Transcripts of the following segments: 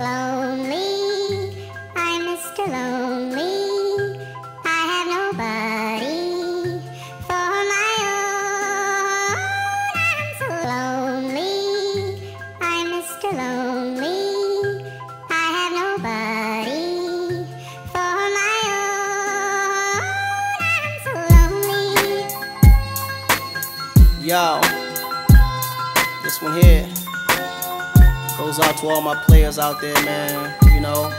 Lonely, out to all my players out there, man. You know,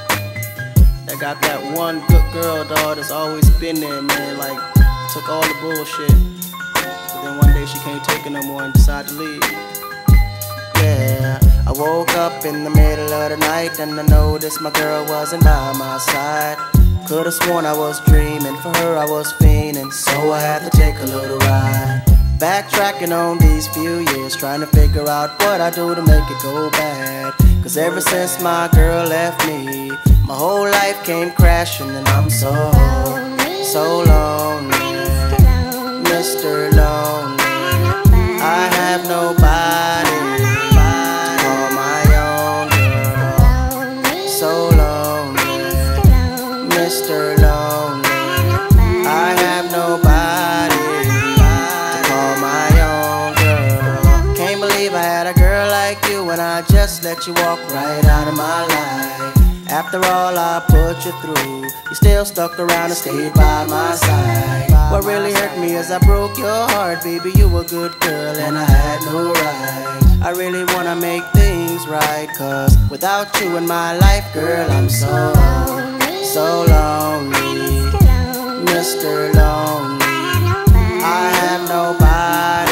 that got that one good girl, dog, that's always been there, man. Like, took all the bullshit. But then one day she can't take it no more and decided to leave. Yeah, I woke up in the middle of the night and I noticed my girl wasn't by my side. Could've sworn I was dreaming, for her I was fiending, so I had to take a little ride. Backtracking on these few years, trying to figure out what I do to make it go bad. Cause ever since my girl left me, my whole life came crashing, and I'm so, so lonely. Mr. Lonely, I have nobody let you walk right out of my life. After all I put you through, you still stuck around and stayed by my side. What really hurt me is I broke your heart, baby. You were a good girl and I had no right. I really wanna make things right, cause without you in my life, girl, I'm so, so lonely. Mr. Lonely, I have nobody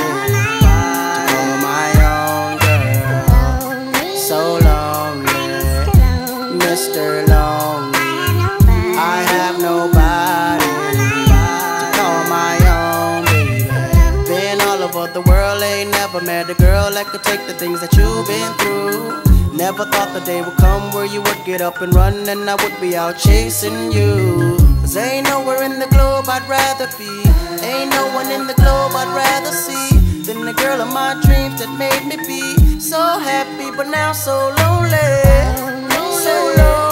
that could take the things that you've been through. Never thought the day would come where you would get up and run and I would be out chasing you. Cause ain't nowhere in the globe I'd rather be. Ain't no one in the globe I'd rather see than the girl of my dreams that made me be so happy, but now so lonely. So lonely.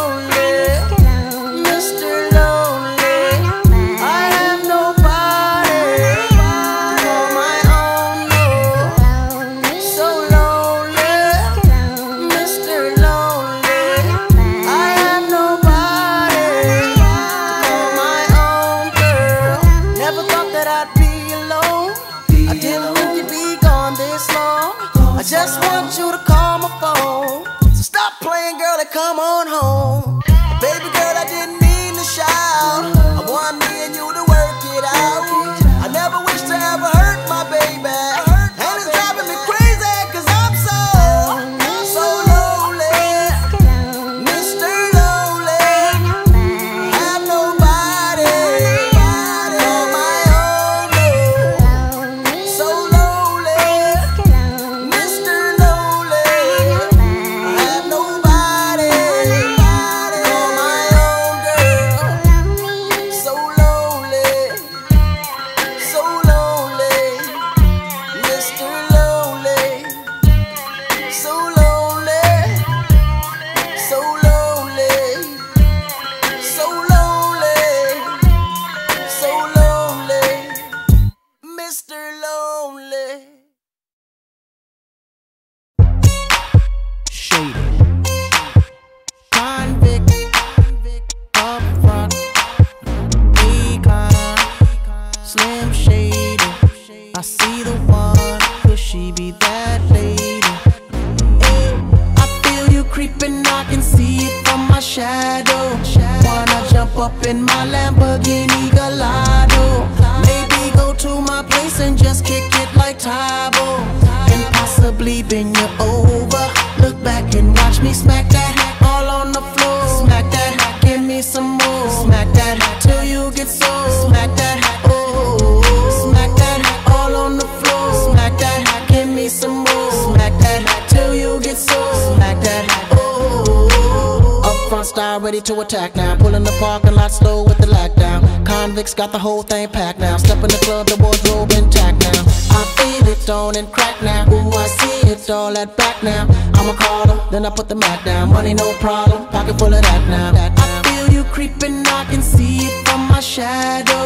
Parking lot slow with the lockdown. Convicts got the whole thing packed now. Step in the club, the wardrobe intact now. I feel it on and crack now. Ooh, I see it's all at back now. I'ma call them, then I put the mat down. Money no problem, pocket full of that now. I feel you creeping, I can see it from my shadow.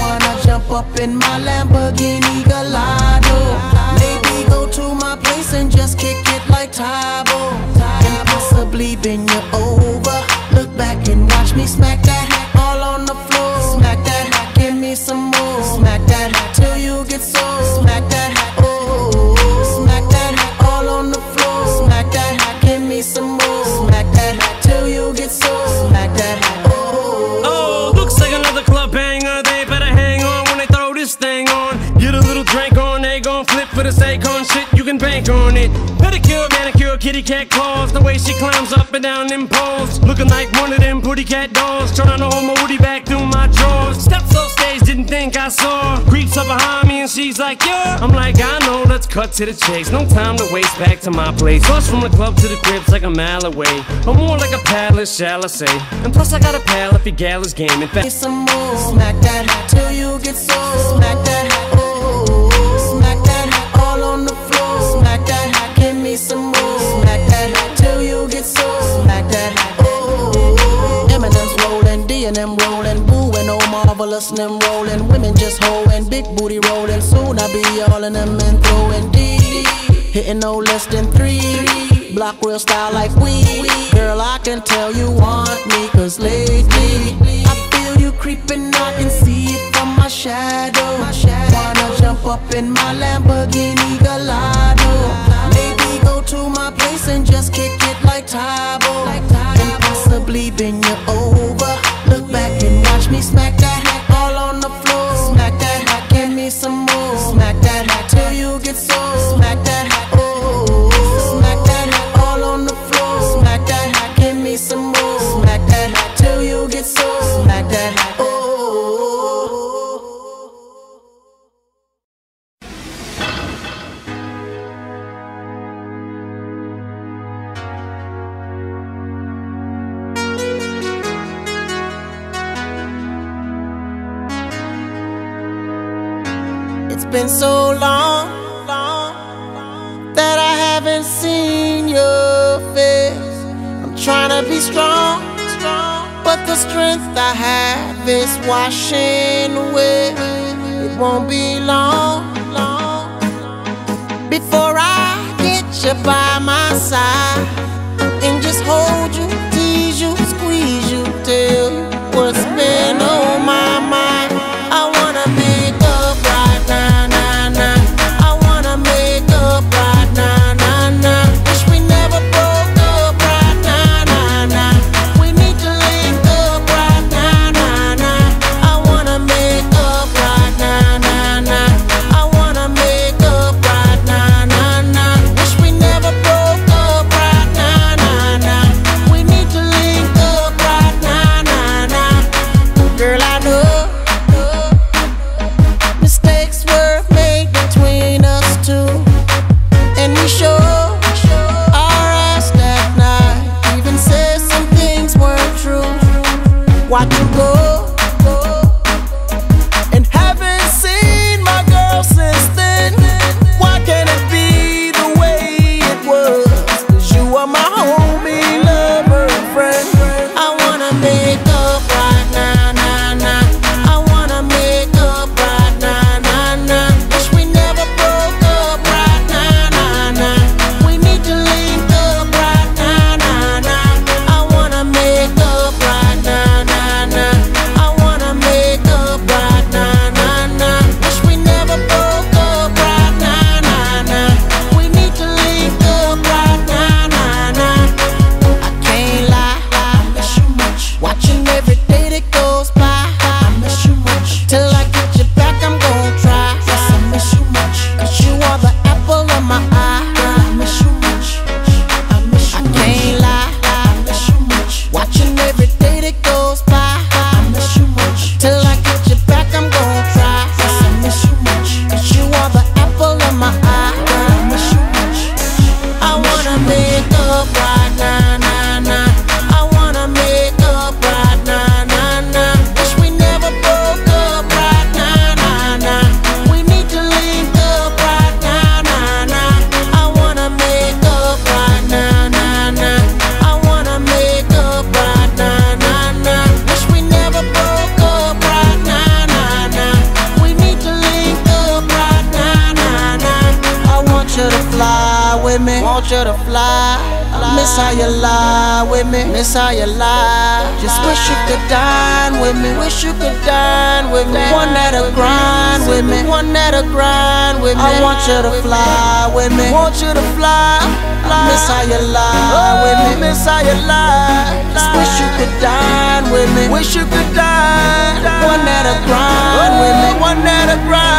Wanna jump up in my Lamborghini Gallardo? Maybe go to my place and just kick it like Tybo. And possibly bend you over. Smack that way she climbs up and down them poles. Looking like one of them pretty cat dolls. Trying to hold my woody back through my drawers. Steps stage, didn't think I saw. Creeps up behind me and she's like, yeah. I'm like, I know, let's cut to the chase. No time to waste back to my place. Plus from the club to the crib's like a mile away. Or more like a palace, shall I say. And plus I got a pal if your gal is game. In fact, some more. Smack that till you get so. Smack that, oh. Marvelous and them rolling. Women just holding, big booty rolling. Soon I be all in them and throwing D. Hitting no less than three. Block real style like we. Girl, I can tell you want me, cause lately I feel you creeping, I can see it from my shadow. Wanna jump up in my Lamborghini Gallardo. Maybe go to my place and just kick it like Tybo. And possibly bend you over. Look back and watch me smack that the strength I have is washing away. It won't be long, long before I get you by my side and just hold you, tease you, squeeze you, tell you what's been on my mind. you to fly with me. Want you to fly. fly. Miss how you lie oh, with me. Miss how you lie. Just wish you could dine with me. Wish you could dine. One that'll grind with me. Oh, one grind.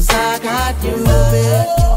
Cause I got you, baby.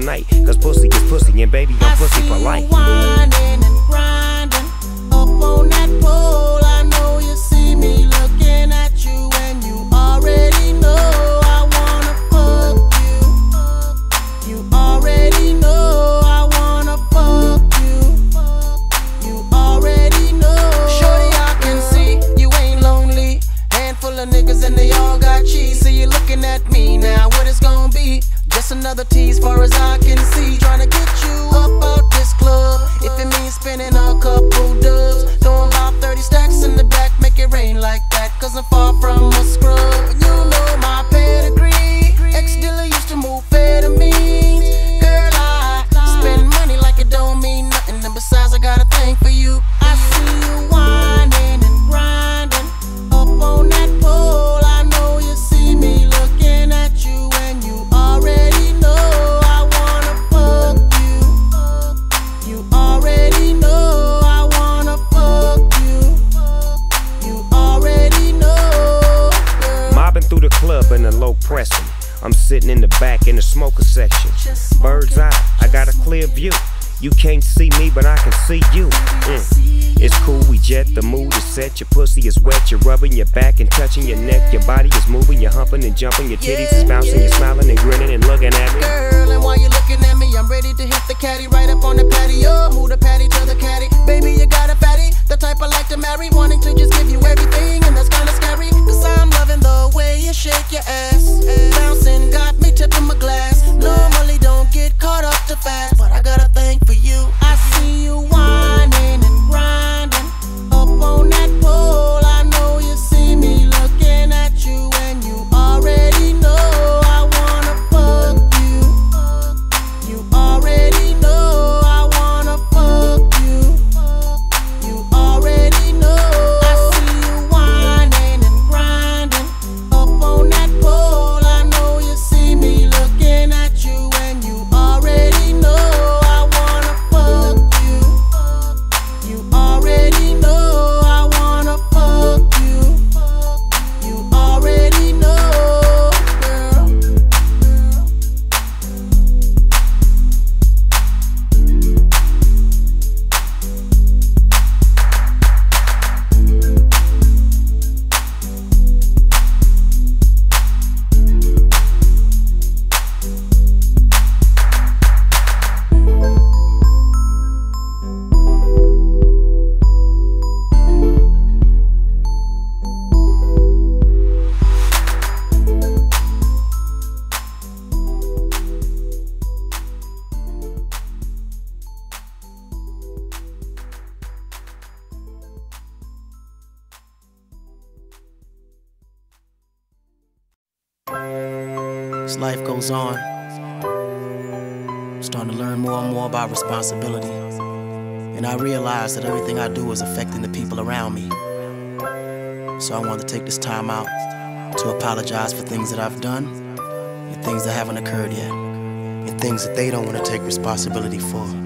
Night. everything I do is affecting the people around me. So I wanted to take this time out to apologize for things that I've done and things that haven't occurred yet and things that they don't want to take responsibility for.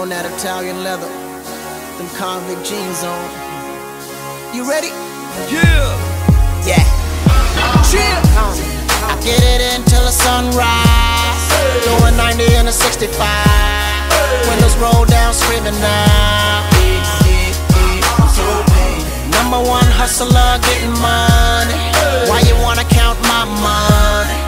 On that Italian leather. Them convict jeans on. You ready? Yeah. Yeah. Chill. I get it until the sunrise. Doing 90 and a 65. Windows roll down, screaming now. Number one hustler, getting money. Why you wanna count my money?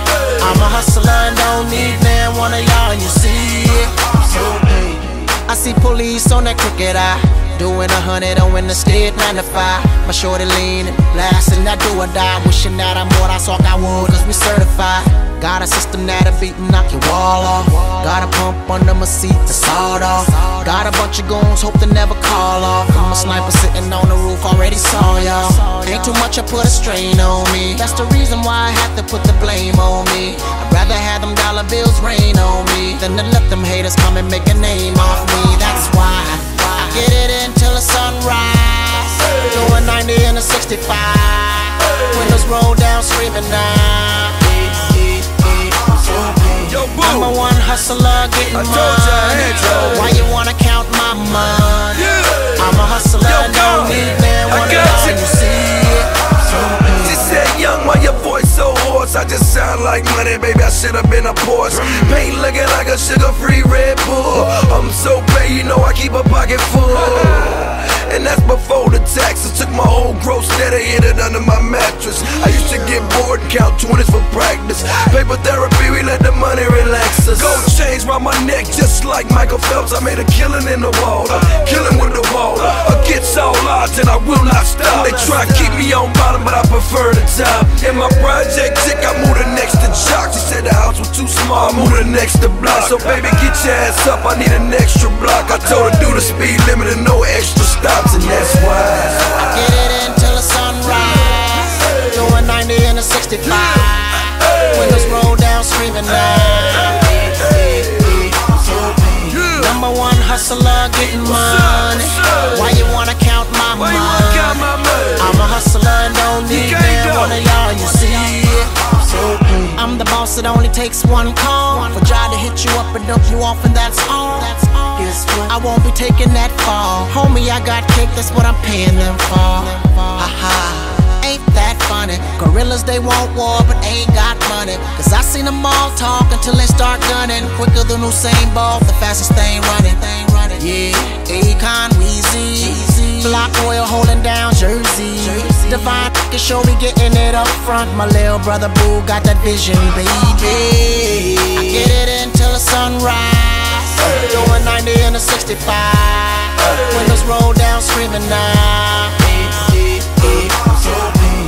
I'm a hustler and don't need man one of y'all. You see it? I see police on that crooked eye. Doing a hundred on in the state, nine to five. My shorty leaning, blasting that do or die. Wishing that I'm what I saw I would, cause we certified. Got a system that'll beat and knock your wall off. Got a pump under my seat to sawed off. Got a bunch of goons, hope to never call off. I'm a sniper sitting on the roof, already saw y'all. Ain't too much, I put a strain on me. That's the reason why I have to put the blame on me. I'd rather have them dollar bills rain on me than to let them haters come and make a name off me. That's why I get it until the sunrise. Doing 90 and a 65. Windows roll down, screaming now. I'm a one hustler getting I told ya, money. up. Why you wanna count my money? Yeah. I'm a hustler, Yo, go. need man I got you. you see it. She said, young, why your voice so hoarse? I just sound like money, baby. I up in a Porsche. Paint looking like a sugar-free Red Bull. I'm so paid, you know I keep a pocket full. And that's before the taxes. Took my whole gross net and hid it under my mattress. I used to get bored and count 20s for practice. Paper therapy, we let the money relax us. Gold chains round my neck, just like Michael Phelps. I made a killing in the water, killing with the water. Against all odds, and I will not stop. They try to keep me on bottom, but I prefer the top. In my project tick, I moved the next to Jock. She said the house was too small, I moved the next to block. So baby, get your ass up, I need an extra block. I told her do the speed limit and no extra stops, and that's why. Get it until the sunrise. Doing 90 and a 65. Windows roll down, screaming now. Number one hustler, getting money. Why you wanna count my money? I'm a hustler and don't need man one of y'all. You see it? I'm the boss. It only takes one call for Jai to hit you up and dump you off, and that's all. Guess what? I won't be taking that fall, homie. I got cake. That's what I'm paying them for. Ha ha. Ain't that funny? Gorillas, they want war, but ain't got money. Cause I seen them all talk until they start gunning. Quicker than Usain Bolt, the fastest thing running. Yeah, Akon, Weezy. Block Royal holding down Jersey. Divine can show me getting it up front. My little brother Boo got that vision, baby. I get it until the sunrise. Doing 90 and a 65. Windows roll down, screaming now.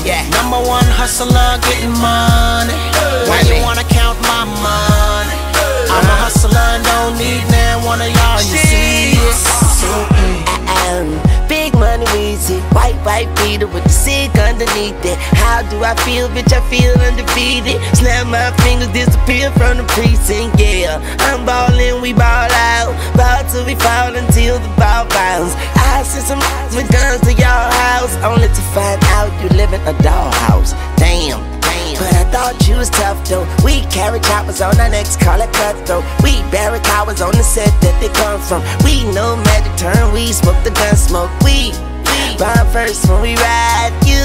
Yeah. Number one hustler, getting money. Why you wanna count my money? I'm a hustler don't need man one of y'all. You see it? Um, Weezy, white white beater with the sick underneath it. How do I feel, bitch? I feel undefeated. Snap my fingers, disappear from the precinct. Yeah, I'm ballin', we ball out, ball till we fall until the ball bounce. I sent some with guns to your house, only to find out you live in a dollhouse. Damn. damn. But I thought you was tough though. We carry choppers on our necks, call it cutthroat. We bury cowards on the set that they come from. We know magic turn, we smoke the gun smoke. We bomb first when we ride. You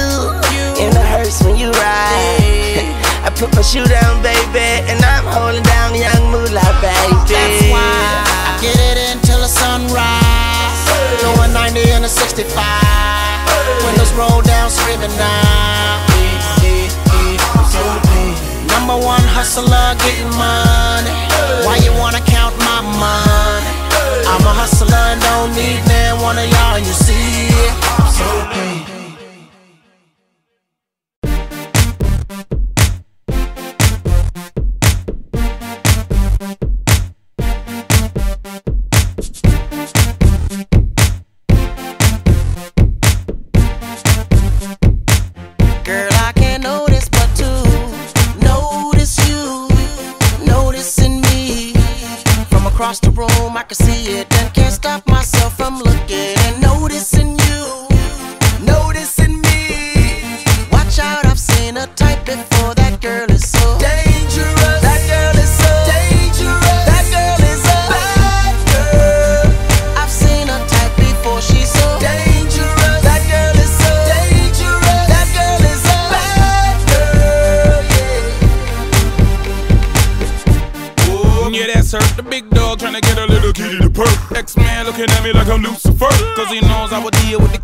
in the hearse when you ride. I put my shoe down, baby, and I'm holding down the young moolah, baby. That's why I get it until the sunrise. Doing 90 and a 65. Windows roll down, screaming now. Number one hustler, getting money. Why you wanna count my money? I'm a hustler and don't need man one of y'all. You see it? So paid.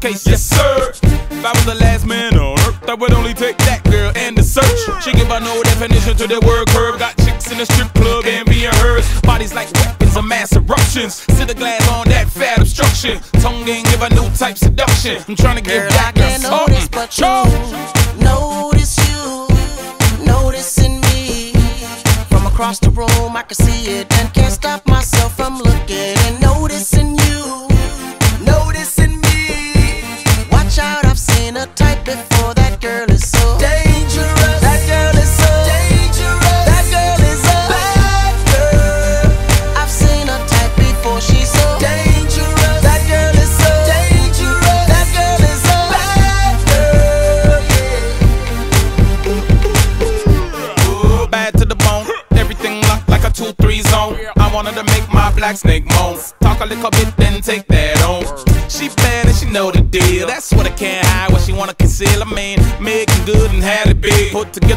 Case, yes sir. If I was the last man on earth, I would only take that girl and the search. She give her no definition to the word curve. Got chicks in the strip club and being hers. Bodies like weapons of mass eruptions. Sit the glass on that fat obstruction. Tongue game give a new type seduction. I'm trying to give Girl, I back can't notice but you notice you noticing me from across the room. I can see it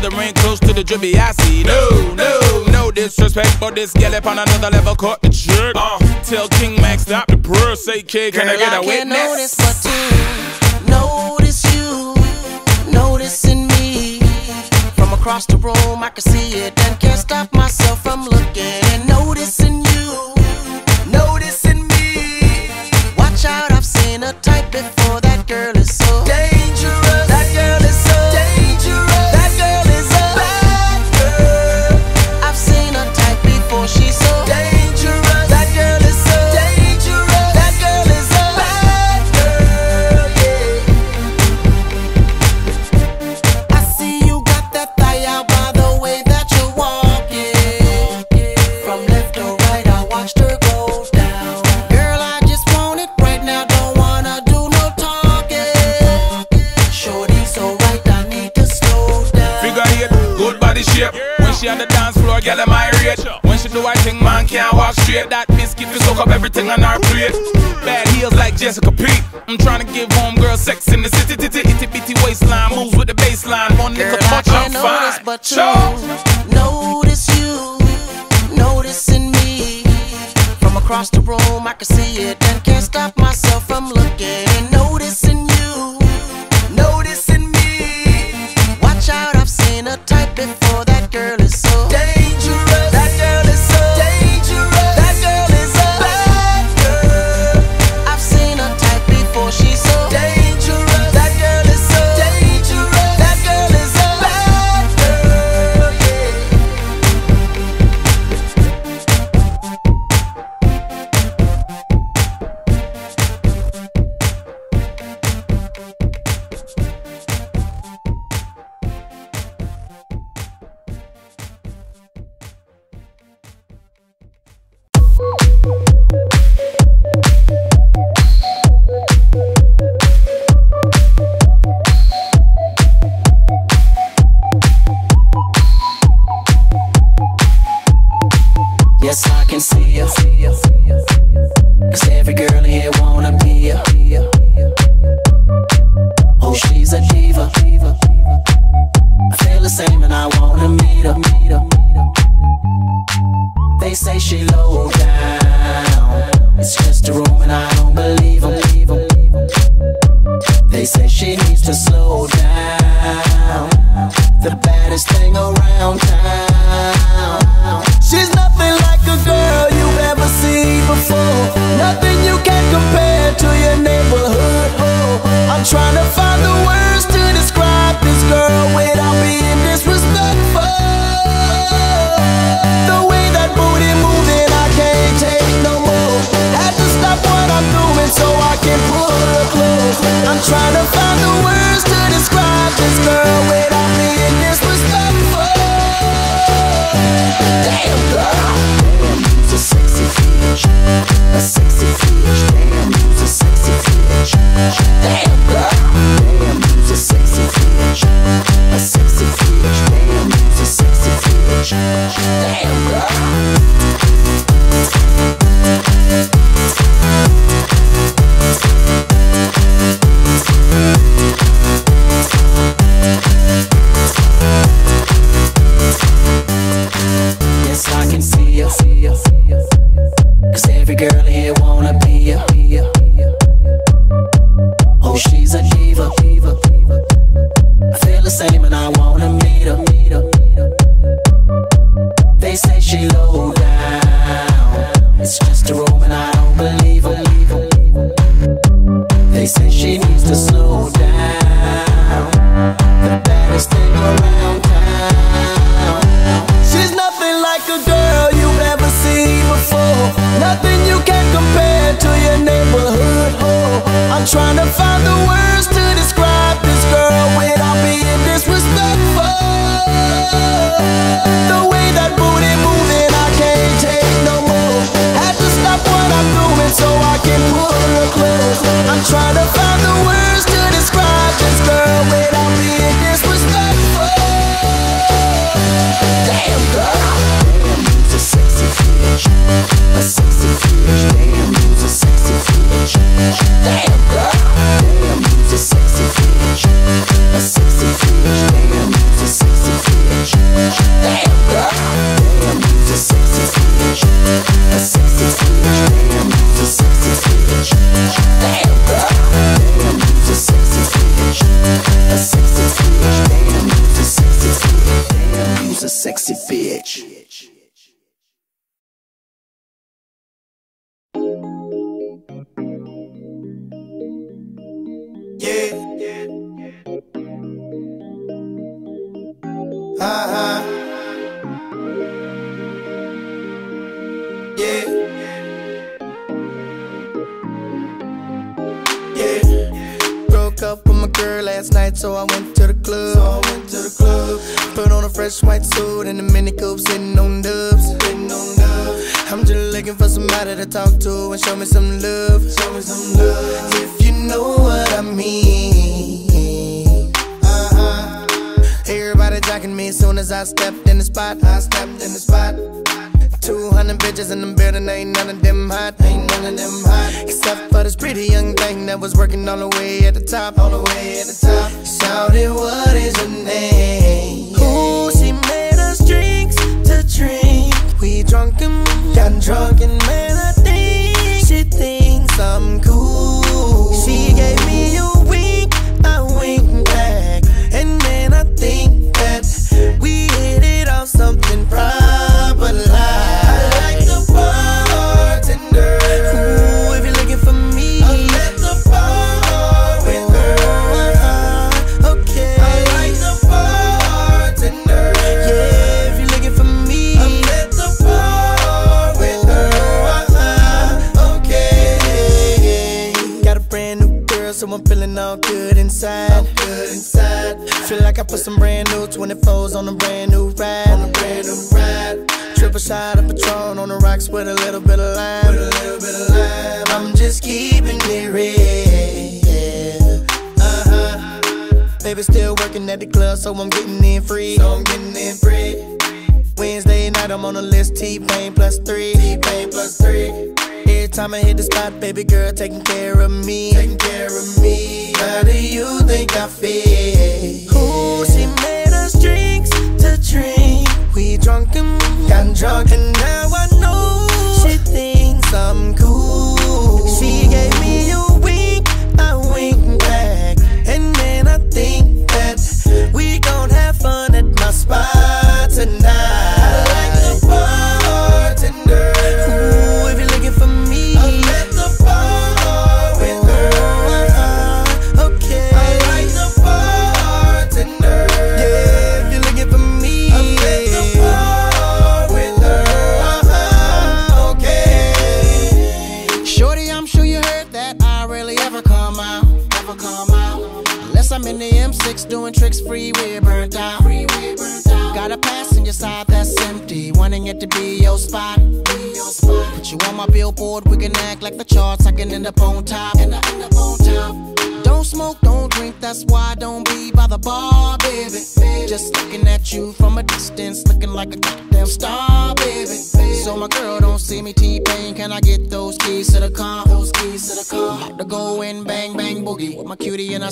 the ring, close to the drippy. I see no, no, no disrespect, but this gal up on another level caught the trick. Uh, tell King Max stop the purr, say kid, can Girl, I get I a witness? Notice but to notice you, noticing me from across the room. I can see it and can't stop myself from looking and noticing you, noticing me. Watch out. she on the dance floor, girl, am I. When she do her thing, man can't walk straight. That biscuit you soak up everything on her plate. Bad heels like Jessica Pete. I'm trying to give home girl sex in the city, titty, itty bitty waistline. Moves with the baseline. One girl, nigga touch, I'm fine. But you notice you, noticing me. From across the room, I can see it and can't stop myself from looking. Noticing you, noticing me. Watch out, I've seen a type before.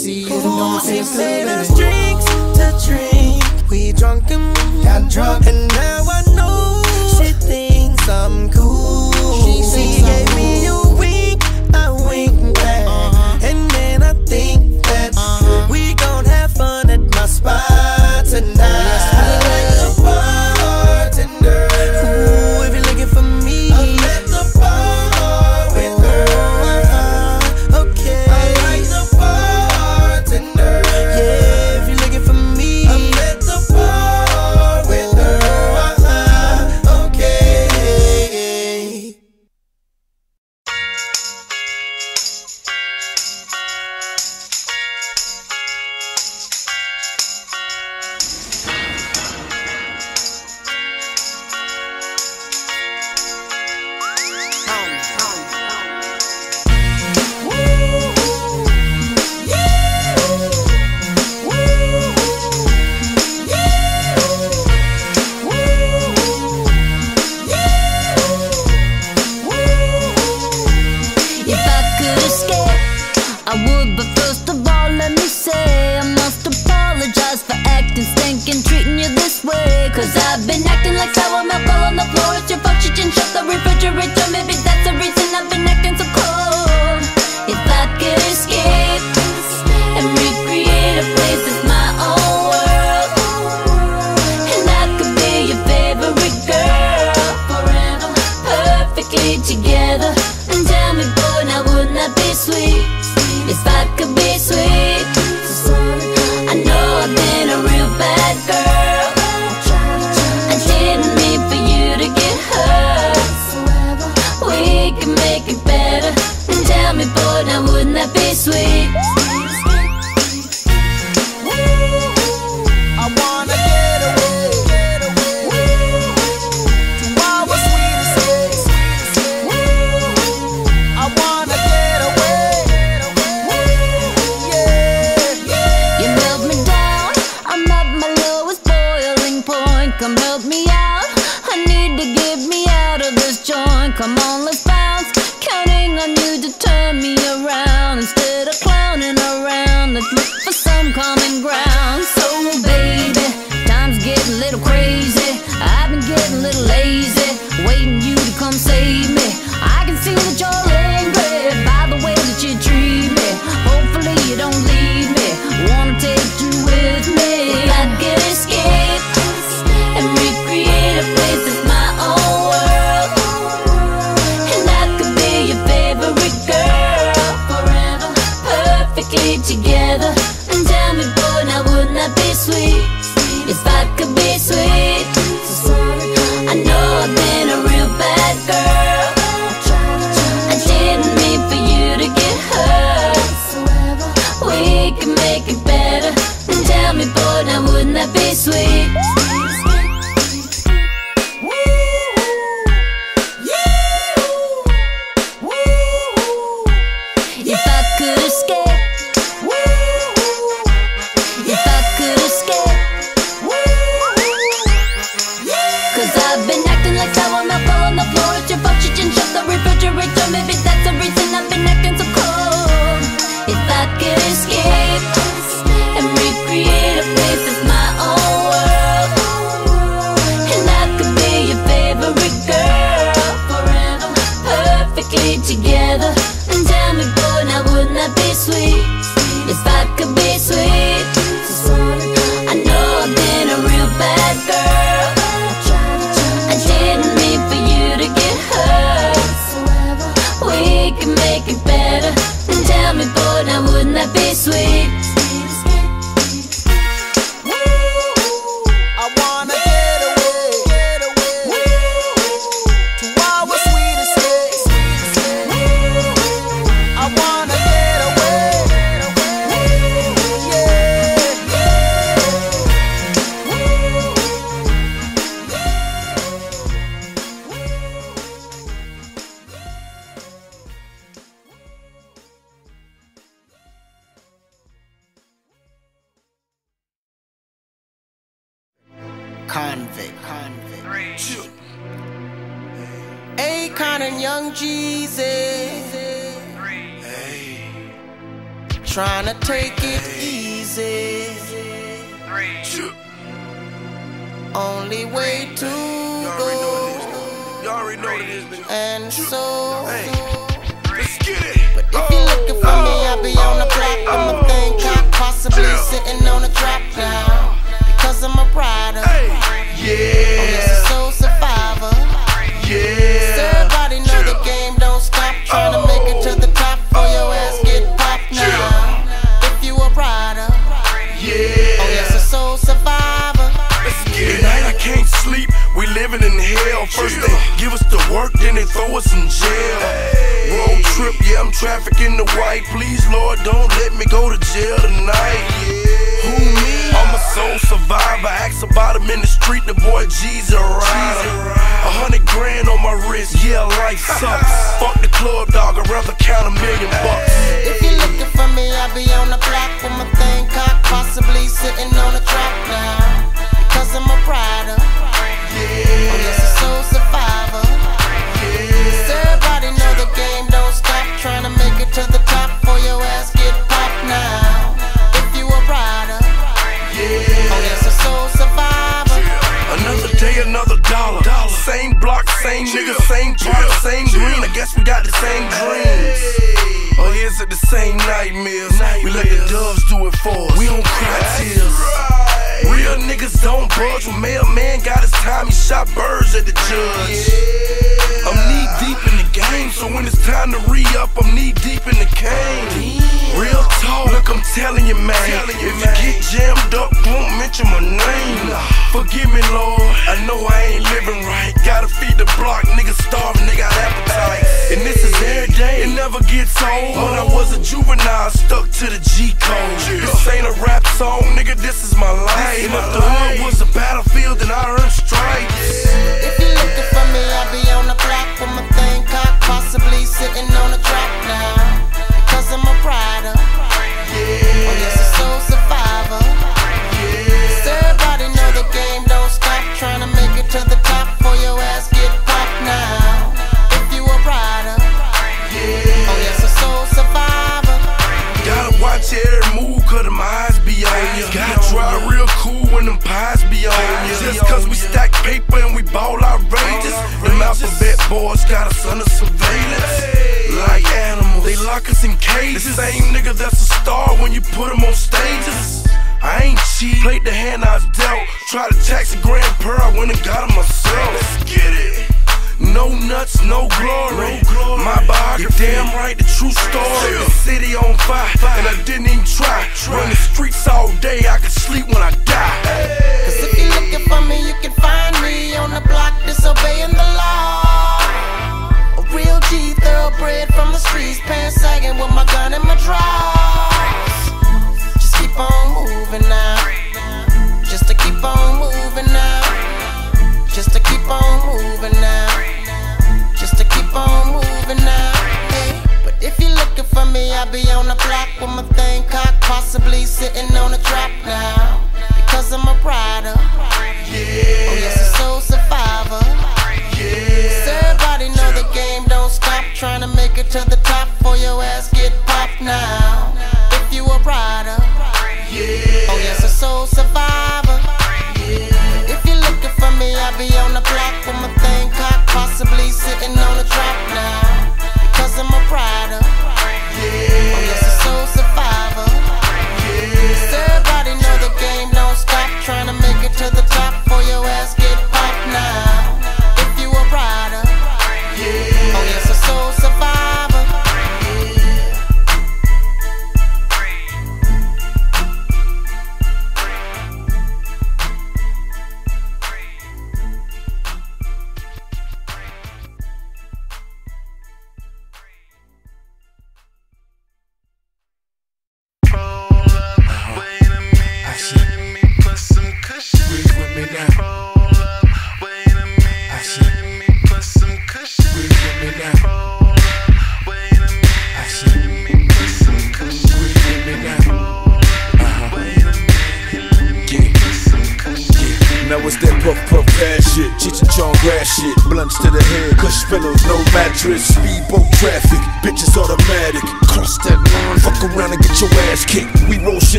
See you. Know I'm saying,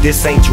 this ain't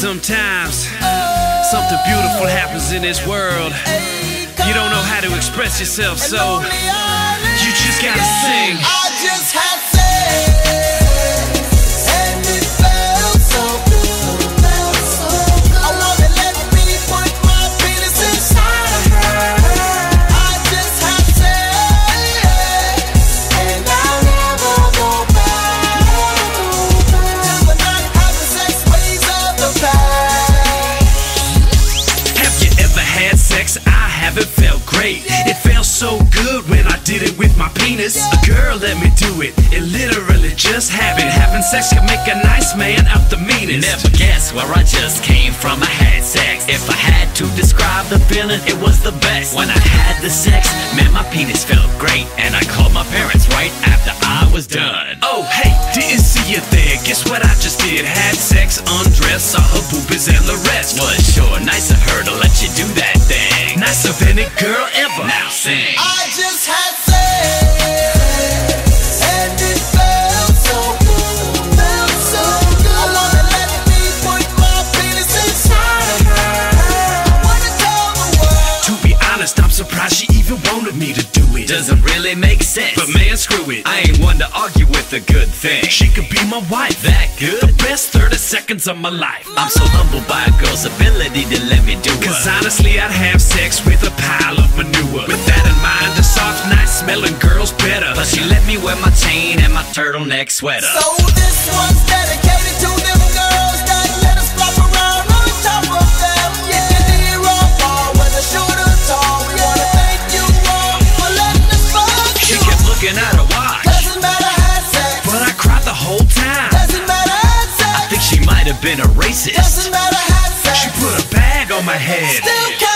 Sometimes something beautiful happens in this world. You don't know how to express yourself, so you just gotta sing. With my penis. A girl let me do it. It literally just happened. Having sex can make a nice man out the meanest. Never guess where I just came from. I had sex. If I had to describe the feeling, it was the best. When I had the sex, man, my penis felt great. And I called my parents right after I was done. Oh, hey, didn't see you there. Guess what I just did? Had sex, undressed, saw her boobies and the rest. Was sure nice of her to let you do that thing. Nicer than any girl ever. Now sing. I just had surprised she even wanted me to do it. Doesn't really make sense. But man, screw it. I ain't one to argue with a good thing. She could be my wife. That good? The best 30 seconds of my life. I'm so humbled by a girl's ability to let me do Cause honestly, I'd have sex with a pile of manure. With that in mind, a soft, nice smelling girl's better. But she let me wear my chain and my turtleneck sweater. So this one's dedicated to them girls that let us flop around on top of them. Looking at her watch. Doesn't matter had sex. But I cried the whole time. Doesn't matter had sex. I think she might have been a racist. Doesn't matter had sex. She put a bag on my head. Still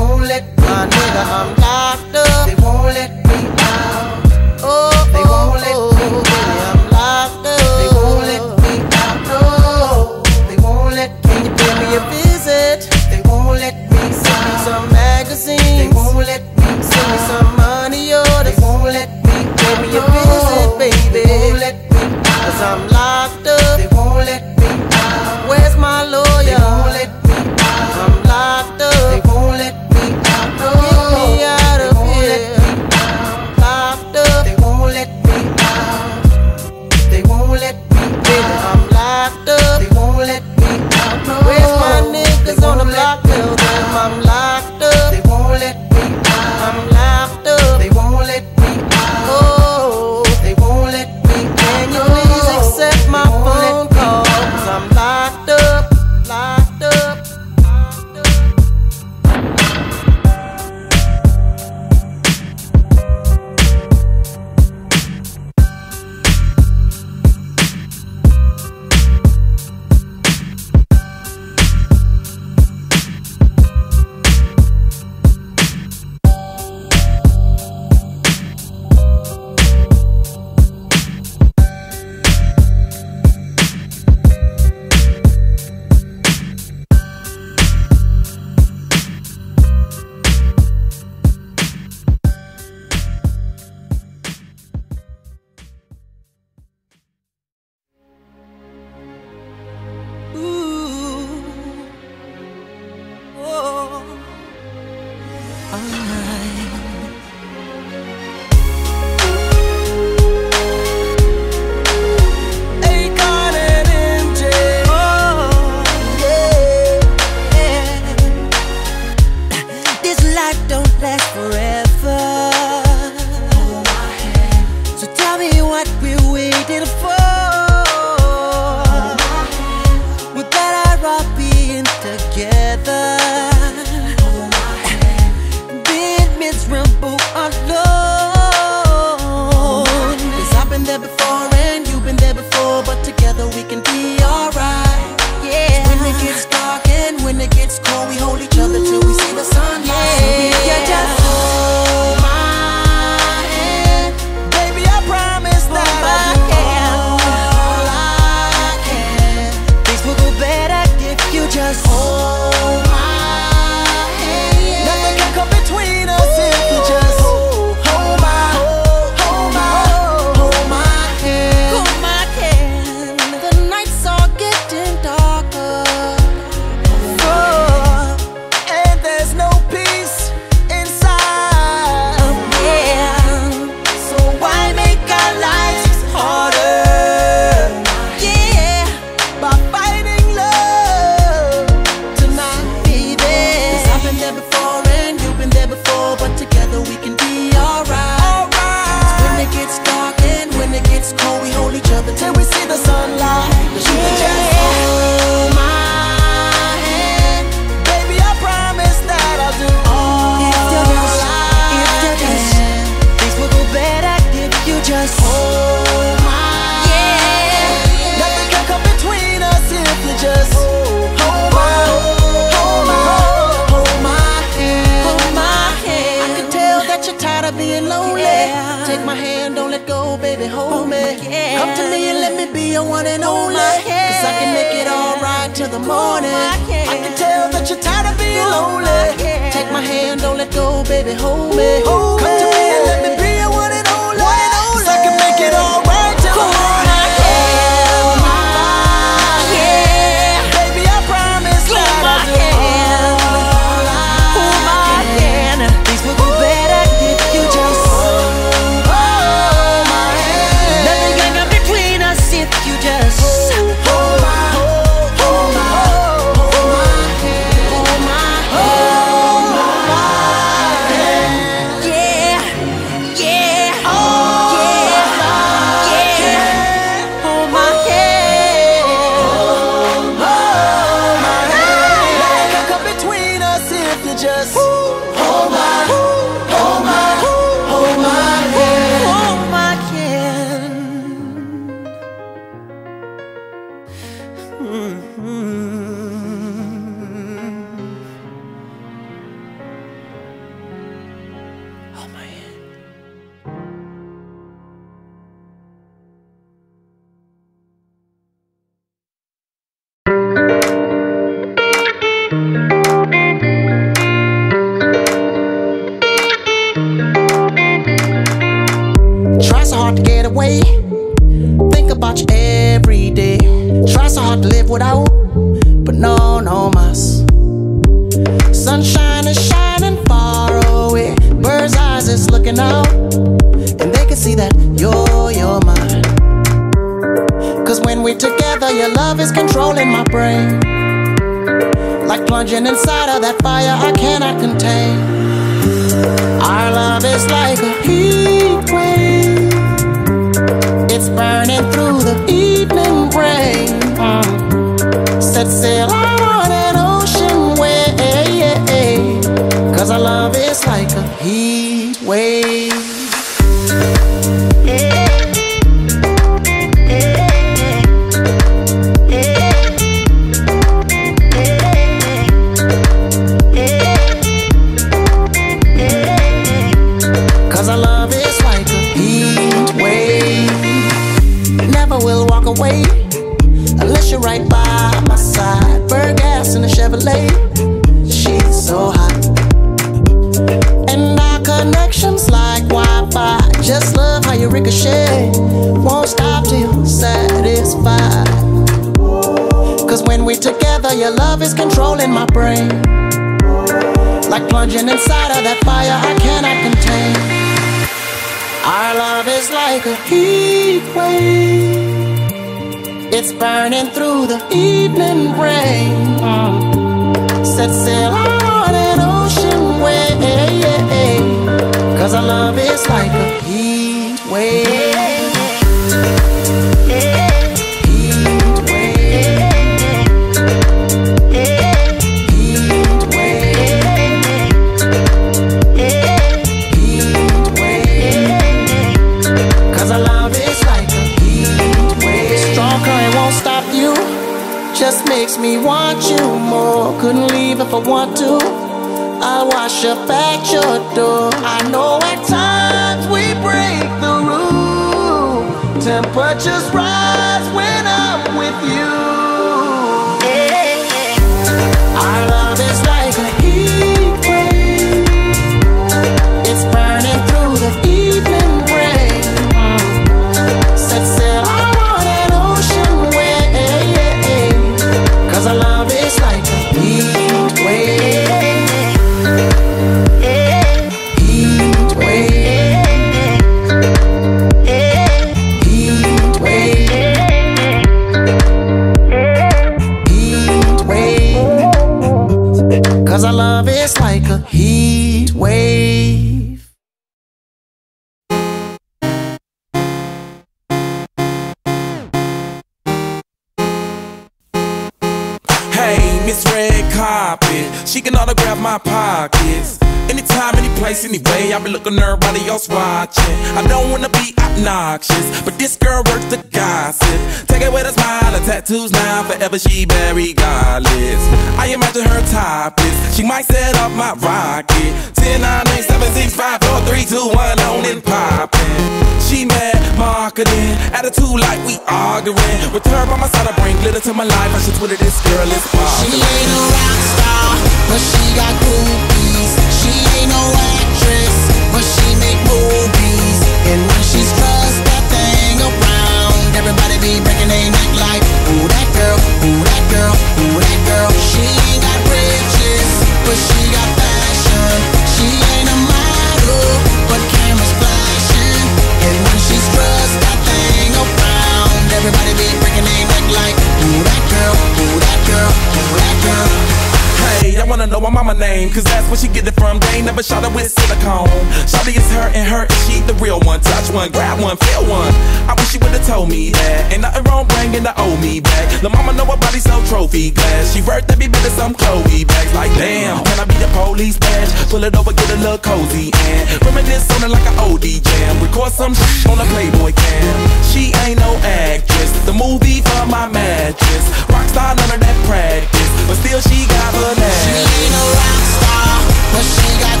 know my mama name, cause that's where she get it from. They never shot her with silicone. Shotty is her and her, and she the real one. Touch one, grab one, feel one. I wish she would've told me that. Ain't nothing wrong bringing the old me back. The mama know her body so trophy glass. She worth every bit of some Chloe bags. Like, damn, can I be the police badge? Pull it over, get a little cozy and reminisce on it like an OD jam. Record some shit on a Playboy cam. She ain't no actress. The movie for my mattress. Rockstar, none of that practice. But still, she got her ass ain't rock star, but she got.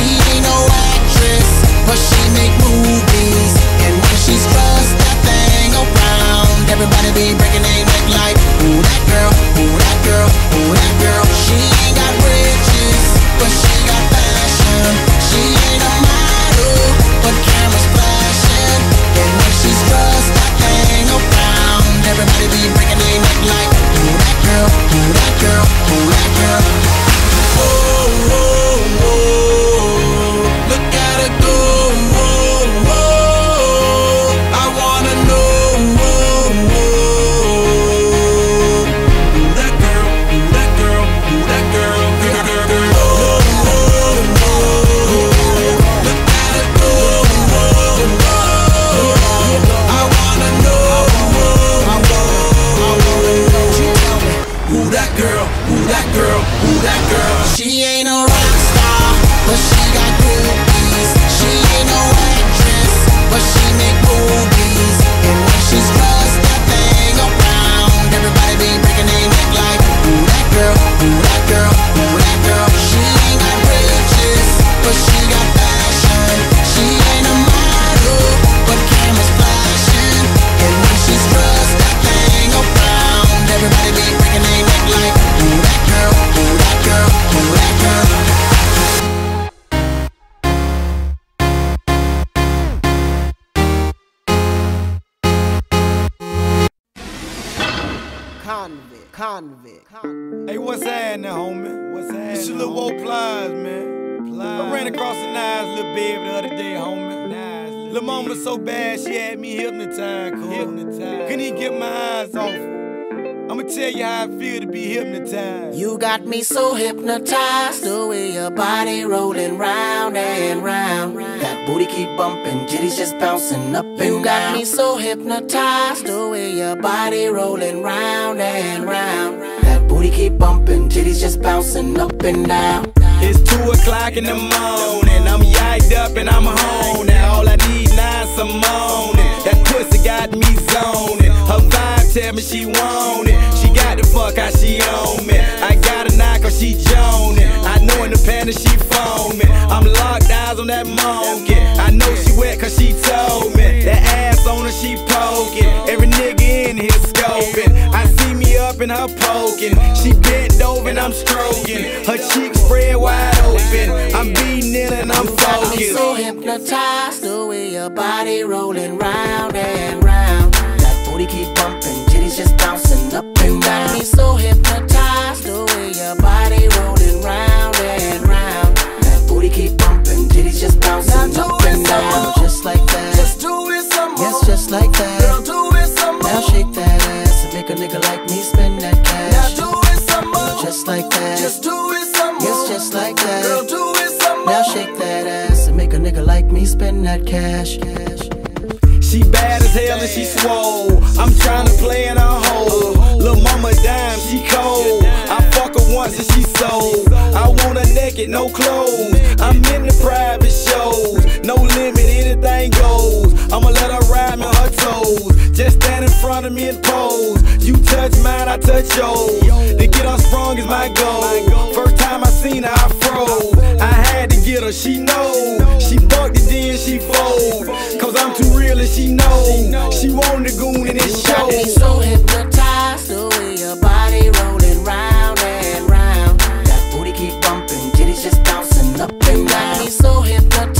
She ain't no actress, but she make movies. And when she's buzzed, that thing around. Everybody be breaking their neck like, ooh, that girl, ooh, that girl, ooh, that girl. She ain't got riches, but she got fashion. She ain't a model, but cameras flashing. And when she's that thing around. Everybody be breaking their neck like, ooh, that girl, ooh, girl, black girl me so hypnotized, the way your body rolling round and round. That booty keep bumping, titties just bouncing up and down. You got me so hypnotized, the way your body rolling round and round. That booty keep bumping, titties just bouncing up and down. It's two o'clock in the morning. I'm yiked up and I'm home. Now all I need now is some moaning. That pussy got me zoning. Tell me she want it. She got the fuck how she on me. I got a knock or she joning. I know in the panty she me. I'm locked eyes on that monkey. I know she wet cause she told me. That ass on her she poking. Every nigga in here scoping. I see me up in her poking. She bent over and I'm stroking. Her cheeks spread wide open. I'm beating it and I'm focused. so hypnotized, the way your body rolling round and round. That booty keep bumping, just bouncing up and down. Me so hypnotized, the way your body rolling round and round. That booty keep bumping, titties just bouncing up and down. Just like that. Just do it some more. Yes, just like that. Girl, do it some more. Now shake that ass and make a nigga like me spend that cash. Now do it some more. Just like that. Just do it some more. Yes, just like that. Girl, do it some more. Now shake that ass and make a nigga like me spend that cash. She bad as hell and she swole. I'm trying to play in her hole. Lil' mama dime, she cold. I fuck her once and she sold. I want her naked, no clothes. I'm in the private shows. No limit, anything goes. I'ma let her ride me on her toes. Just stand in front of me and pose. You touch mine, I touch yours. To get her sprung is my goal. First time I seen her, I froze. I had to get her, she know. She fucked it, then she fold. Cause I'm too real and she know. She want the goon and it You got me shows. so hypnotized, the way your body rolling round and round. That booty keep bumping, titties just bouncing up and down. Got me so hypnotized,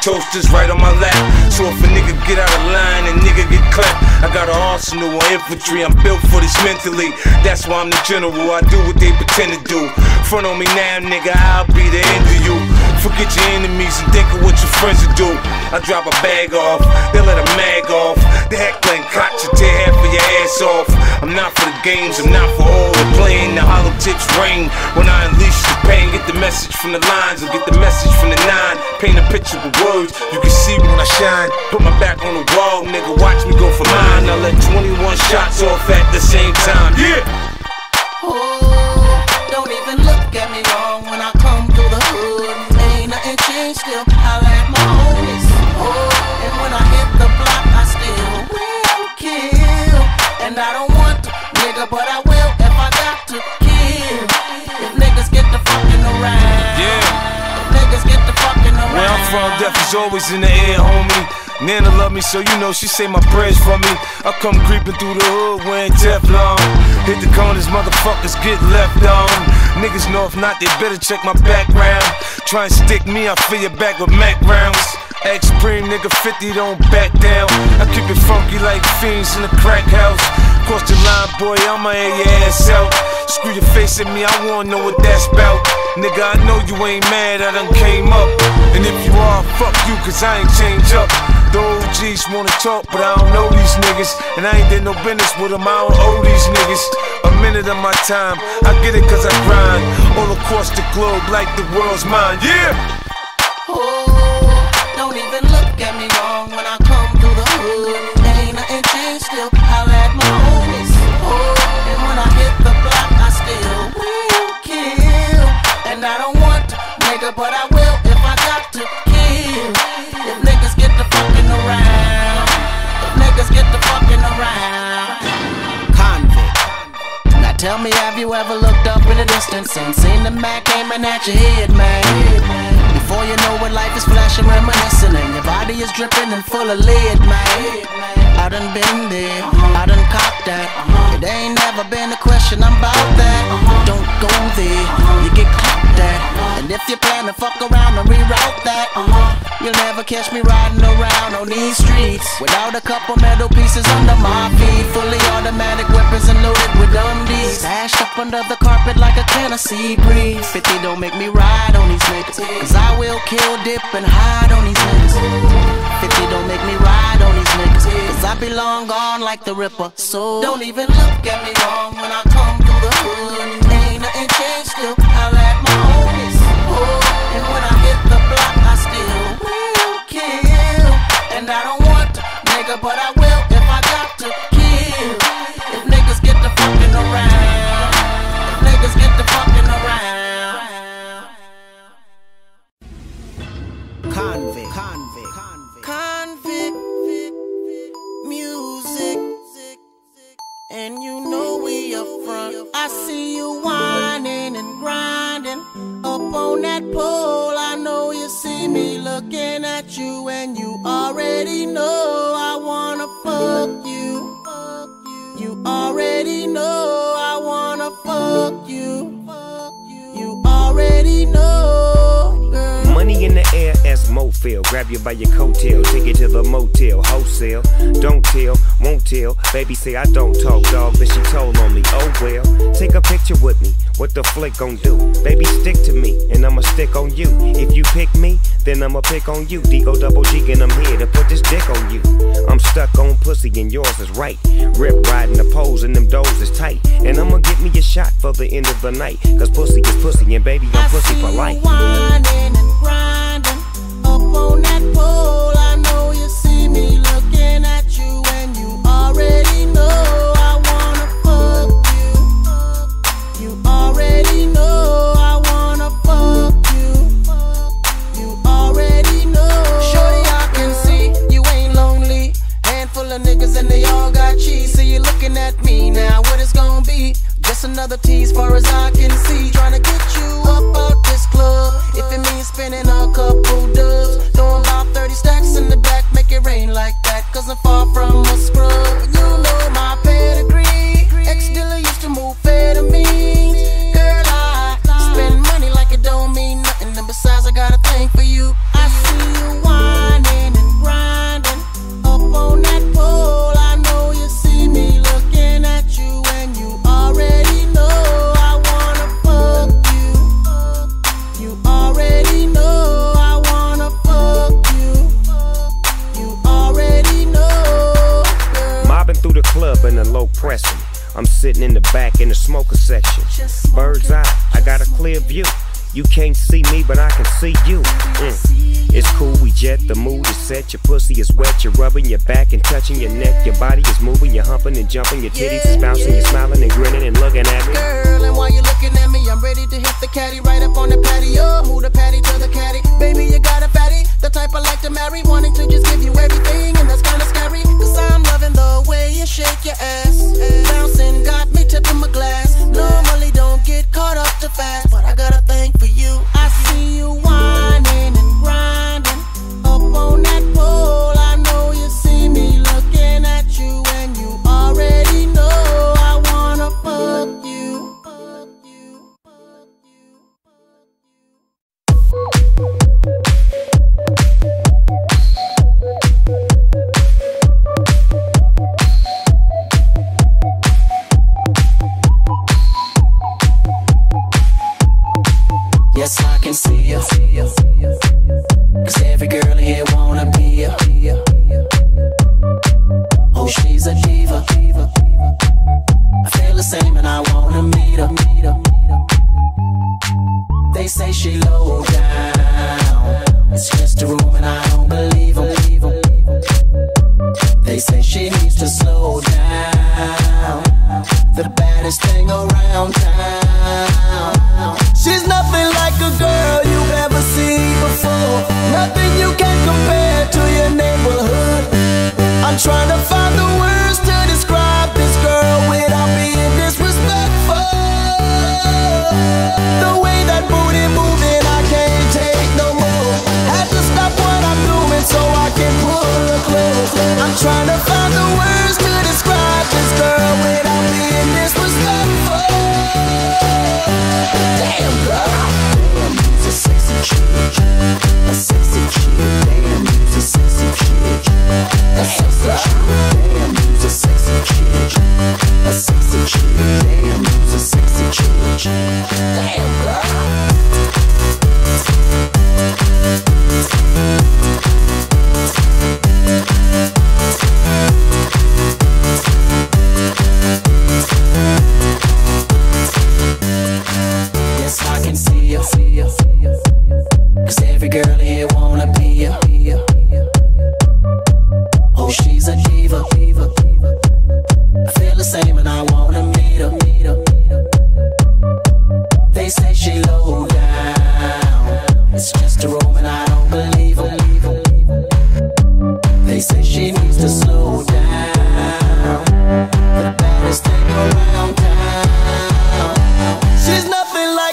toasters right on my lap. So if a nigga get out of line and nigga get clapped, I got an arsenal of infantry. I'm built for this mentally. Why I'm the general. I do what they pretend to do. Front on me now, nigga, I'll be the end of you. Forget your enemies and think of what your friends will do. I drop a bag off, they let a mag off. The heckling cock should tear half of your ass off. I'm not for the games, I'm not for all the playing. The hollow tips rain when I unleash the pain. Get the message from the lines and get the message from the nine. Paint a picture with words, you can see when I shine. Put my back on the wall, nigga, watch me go for mine. I let 21 shots off at the same time. Yeah! Oh, don't even look at me wrong when I come through the hood. Ain't nothing changed, still holla at my homies. Oh, and when I hit the block, I still will kill. And I don't want to, nigga, but I will if I got to kill. If niggas get the fucking around. Yeah. If niggas get the fucking around. Where I'm from, death is always in the air, homie. Nana love me, so you know she say my prayers for me. I come creeping through the hood wearing Teflon. Hit the corners, motherfuckers get left on. Niggas know if not, they better check my background. Try and stick me, I fill your back with Mac rounds. Ex-Supreme nigga 50 don't back down. I keep it funky like fiends in the crack house. Cross the line, boy, I'ma air your ass out. Screw your face at me, I wanna know what that's about. Nigga, I know you ain't mad, I done came up. And if you are, fuck you, cause I ain't changed up. The OGs wanna talk, but I don't know these niggas. And I ain't did no business with them, I don't owe these niggas. A minute of my time, I get it cause I grind. All across the globe like the world's mine, yeah! Tell me, have you ever looked up in the distance and seen the Mac aiming at your head, man? Before you know it, life is flashing, reminiscing, and your body is dripping and full of lead, man. I done been there, I done copped that. It ain't never been a question, I'm about that. Don't go there, you get caught that. And if you plan to fuck around and reroute that, uh-huh. you'll never catch me riding around on these streets without a couple metal pieces under my feet. Fully automatic weapons and loaded with dumb D's. Stashed up under the carpet like a Tennessee breeze. 50 don't make me ride on these niggas. Cause I will kill, dip, and hide on these niggas. 50 don't make me ride on these niggas. Cause I be long gone like the Ripper. So don't even look at me wrong when I come through the hood. Still holla at my homies. Oh, and when I hit the block, I still will kill. And I don't want but I will if I got to kill. If niggas get the fucking around, get the fucking around. Convict, convict, convict, music. And you know up front. I see you whining and grinding up on that pole. I know you see me looking at you, and you already know I wanna fuck you. You already know Mofil. Grab you by your coattail, take you to the motel, wholesale. Don't tell, won't tell. Baby say I don't talk, dog, but she told on me. Oh well, take a picture with me. What the flick gon' do? Baby, stick to me, and I'ma stick on you. If you pick me, then I'ma pick on you. D-O double G, and I'm here to put this dick on you. I'm stuck on pussy, and yours is right. Rip riding the poles, and them doors is tight. And I'ma get me a shot for the end of the night. Cause pussy is pussy, and baby, I'm pussy for another tease, far as I wanna fuck you. You already know I wanna fuck you. You already know. Sure, y'all can see. You ain't lonely. handful of niggas and they all got cheese. So you're looking at me now. What is gonna be? Just another tease for a zucchini seed, trying to get rubbing your back and touching your neck. Your body is moving, you're humping and jumping. Your titties is bouncing, you're smiling and grinning and looking at me. Girl, and while you're looking at me, I'm ready to hit the caddy right up on the patio. Move the patty to the caddy. Baby, you got a fatty, the type I like to marry. Wanting to just give you everything, and that's kinda scary. Cause I'm loving the way you shake your ass. Bouncing got me tipping my glass. Normally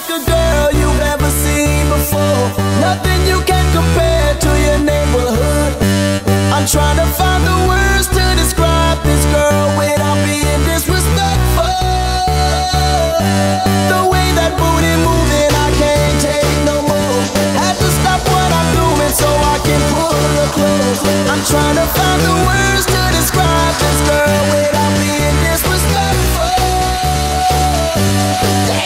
like a girl you've ever seen before. Nothing you can compare to your neighborhood. I'm trying to find the words to describe this girl without being disrespectful. The way that booty moving, I can't take no more. Had to stop what I'm doing so I can pull her close. I'm trying to find the words to describe this girl without being disrespectful.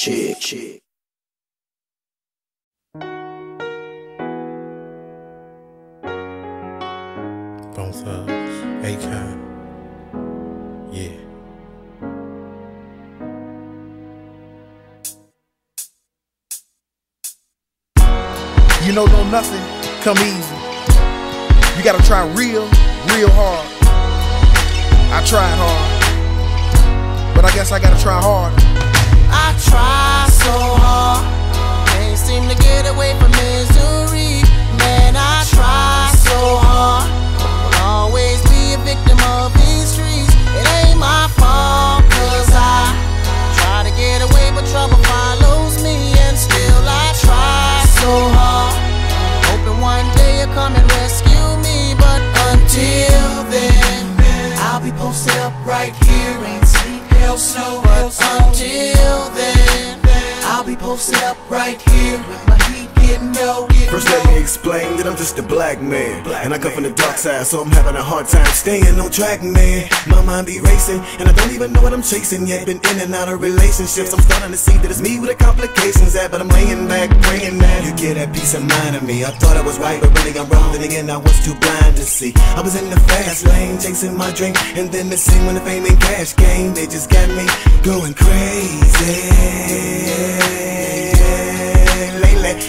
chick. chick. Bone Thugs, Akon. Yeah. You know, don't nothing come easy. Track man. My mind be racing and I don't even know what I'm chasing yet. Been in and out of relationships. I'm starting to see that it's me with the complications at But I'm laying back praying that you get that peace of mind of me. I thought I was right but really I'm wrong. Then again I was too blind to see. I was in the fast lane chasing my dream And then the scene when the fame and cash came They just got me going crazy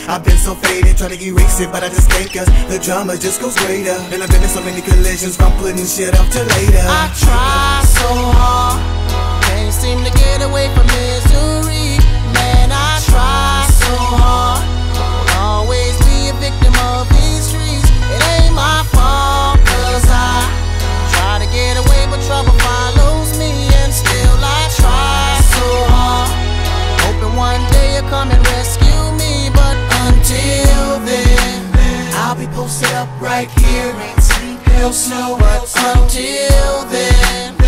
I've been so faded, trying to erase it, but I just can't cause the drama just goes greater And I've been in so many collisions from putting shit off till later I try so hard, can't seem to get away from misery. Man, I try so hard, always be a victim of these streets. It ain't my fault, cause I try to get away, but trouble follows me, and still I try so hard. One day you'll come and rescue me, until then, I'll be posted up right here and see hell snow. Until then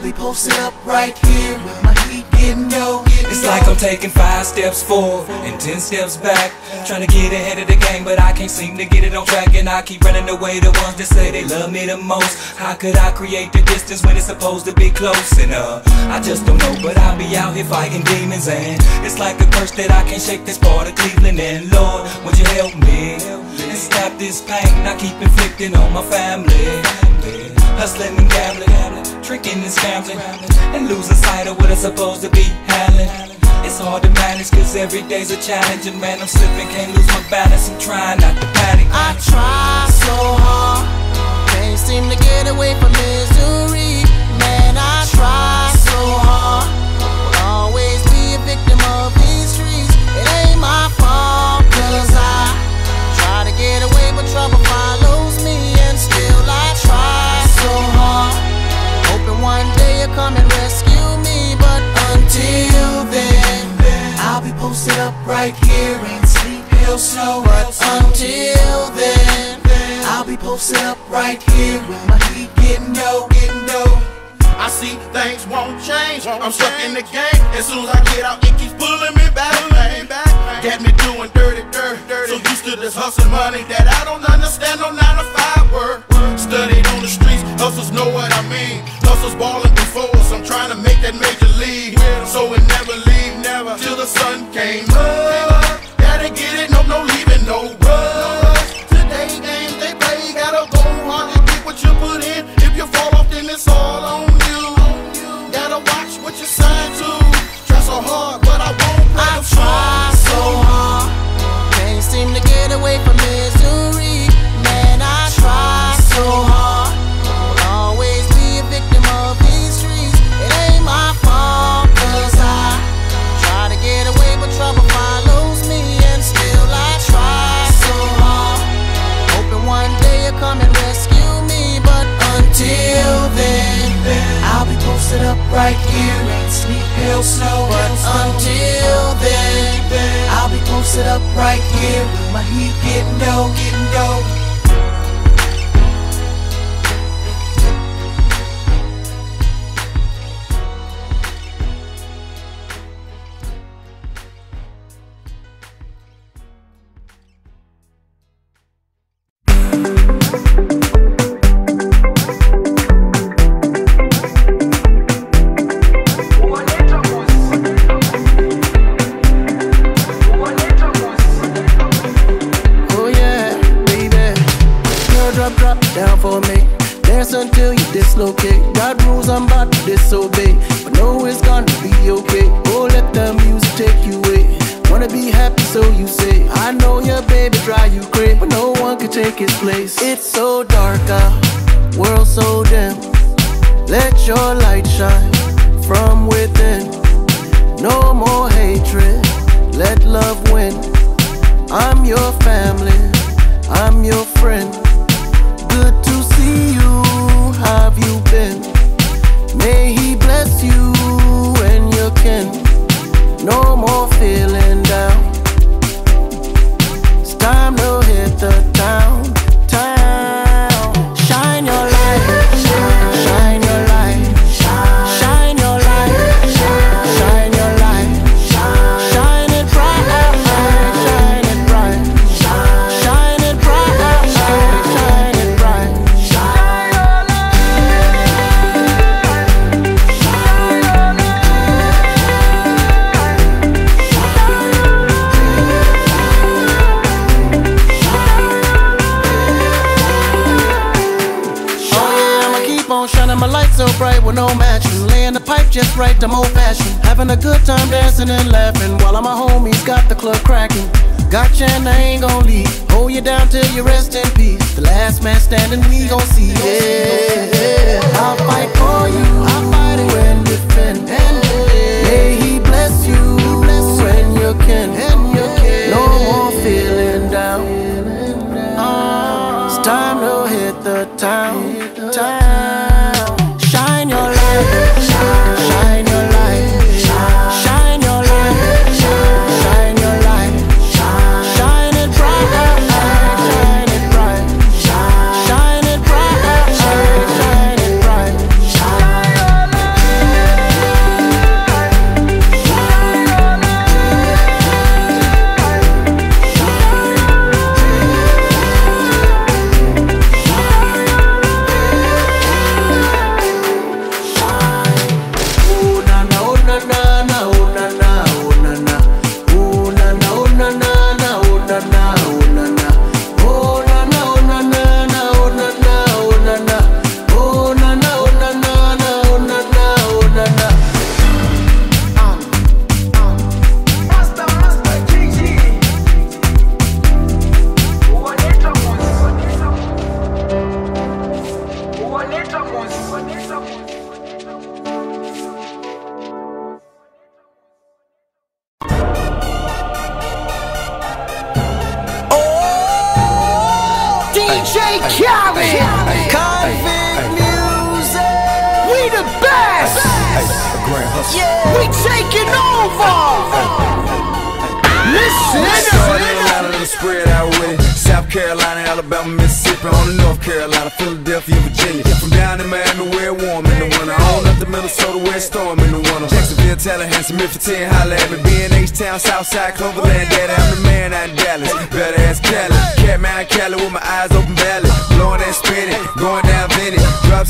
be posted up right here with my heat getting low. It's like I'm taking five steps forward and ten steps back. Trying to get ahead of the game, but I can't seem to get it on track. And I keep running away the ones that say they love me the most. How could I create the distance when it's supposed to be close enough? I just don't know, but I'll be out here fighting demons. And it's like a curse that I can't shake this part of Cleveland. And Lord, would you help me? And stop this pain I keep inflicting on my family. Hustling and gambling, drinking and scrambling, and losing sight of what I'm supposed to be handling. It's hard to manage cause every day's a challenge. And man I'm slipping, can't lose my balance. I'm trying not to panic. I try so hard Can't seem to get away from misery. Man I try so hard Will always be a victim of these streets. It ain't my fault cause I Try to get away but trouble follows me. And still I try so hard Hoping one day you'll come and rescue me But until then I'll be posted up right here and sleep hell snow. But until then, I'll be posted up right here with my heat getting low, getting low. I see things won't change. I'm stuck in the game. As soon as I get out, it keeps pulling me back. Man. Got me doing dirty, dirty, dirty. So used to this hustle money that I don't understand. No nine to five work. Studied on the streets, hustles know what I mean. Hustles ballin' before us. I'm trying to make that major league. So it never leave, never till the sun came up. Gotta get it,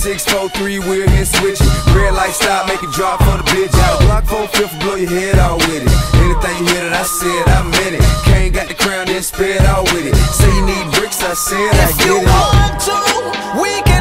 Drop 6, 4, 3, wheel and switch. Red light stop, make it drop for the bitch. Out block 4, 5th, blow your head out with it. Anything you hear that I said, I meant it. Kane got the crown, then spit out with it. Say you need bricks, I said I get it. If you want to, we can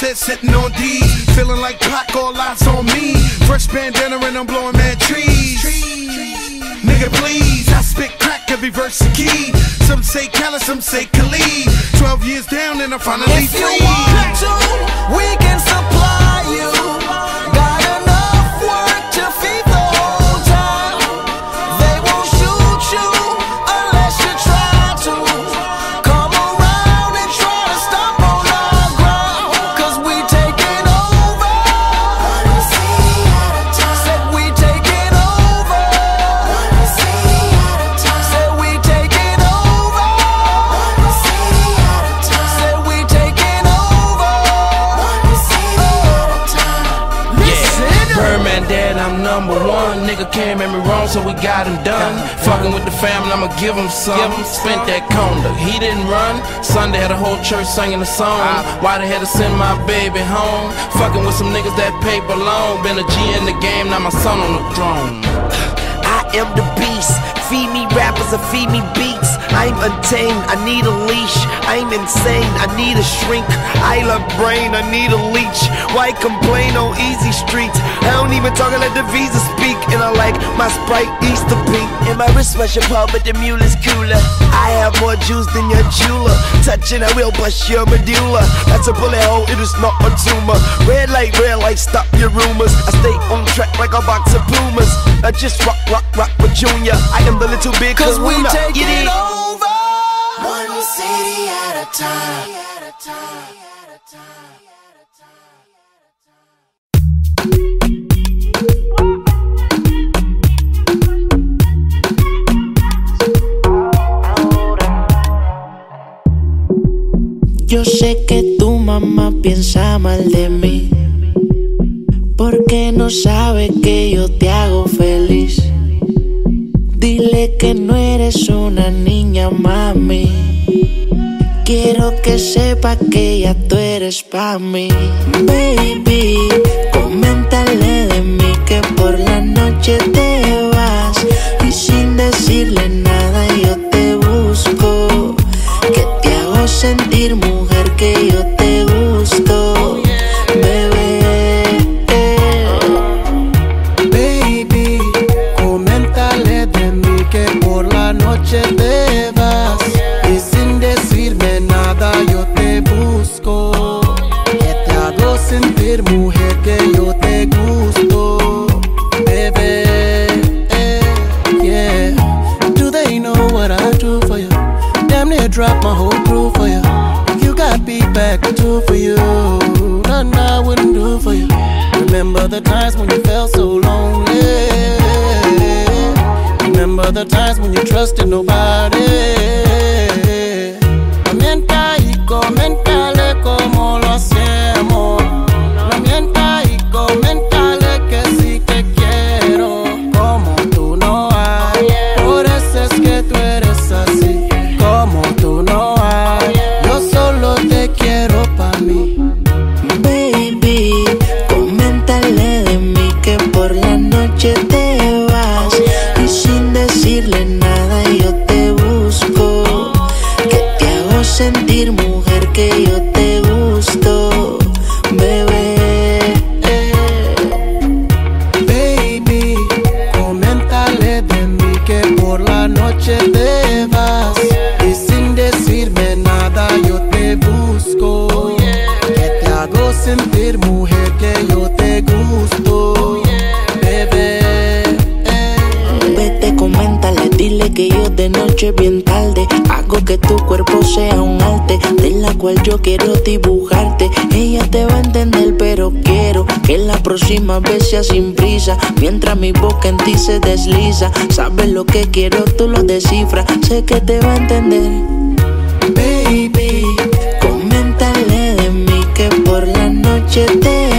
Sunset, sitting on D. Feeling like Pac, all eyes on me. Fresh bandana and I'm blowing mad trees. Nigga, please, I spit crack every verse a key. Some say Khaled, some say Khalid. 12 years down and I'm finally free. I'ma give him some. Give him Spent that conda, he didn't run. Sunday had a whole church singing a song. Ah. Why they had to send my baby home? Fucking with some niggas that paper long. Been a G in the game, now my son on the throne. I am the beast. Feed me rappers and feed me beats. I'm untamed, I need a leash. I'm insane, I need a shrink. I love brain, I need a leech. Why complain on easy streets? I don't even talk, I let the visa speak. And I like my Sprite Easter pink. And my wristwatch your paw, but the mule is cooler. I have more juice than your jeweler. Touching, I will bust your medulla. That's a bullet hole, it is not a tumor. Red light, red light, stop your rumors. I stay on track like a box of pumas. I just rock, rock, rock with Junior. I am the little big Cause we kahuna. taking Get it? over. One city at a time. pa' que que en ti se desliza. Sabes lo que quiero, tú lo descifras. Sé que te va a entender, baby. Coméntale de mí que por la noche te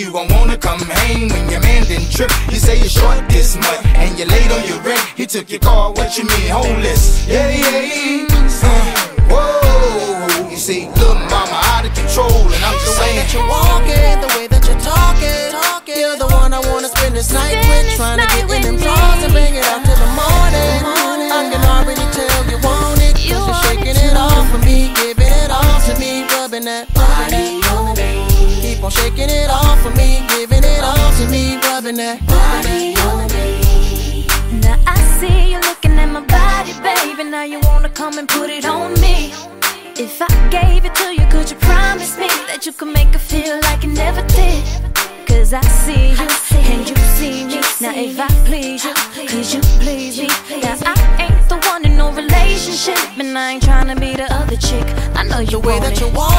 you gon' wanna come hang when your man didn't trip. You say you're short this much and you're late on your rent. He took your car, what you mean? Hold the way that you want.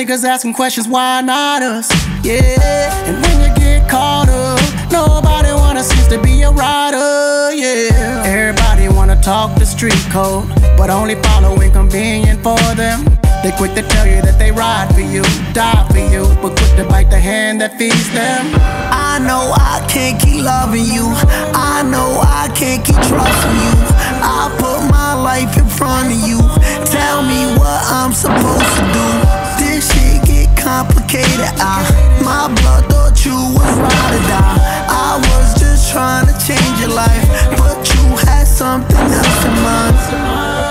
niggas asking questions, why not us? Yeah, and when you get caught up, nobody wanna cease to be a rider, yeah. Everybody wanna talk the street code, but only following convenient for them. They quick to tell you that they ride for you, die for you, but quick to bite the hand that feeds them. I know I can't keep loving you. I know I can't keep trusting you. I put my life in front of you tell me what I'm supposed to do. This shit get complicated, I My blood thought you was ride or die. I was just trying to change your life But you had something else in mind.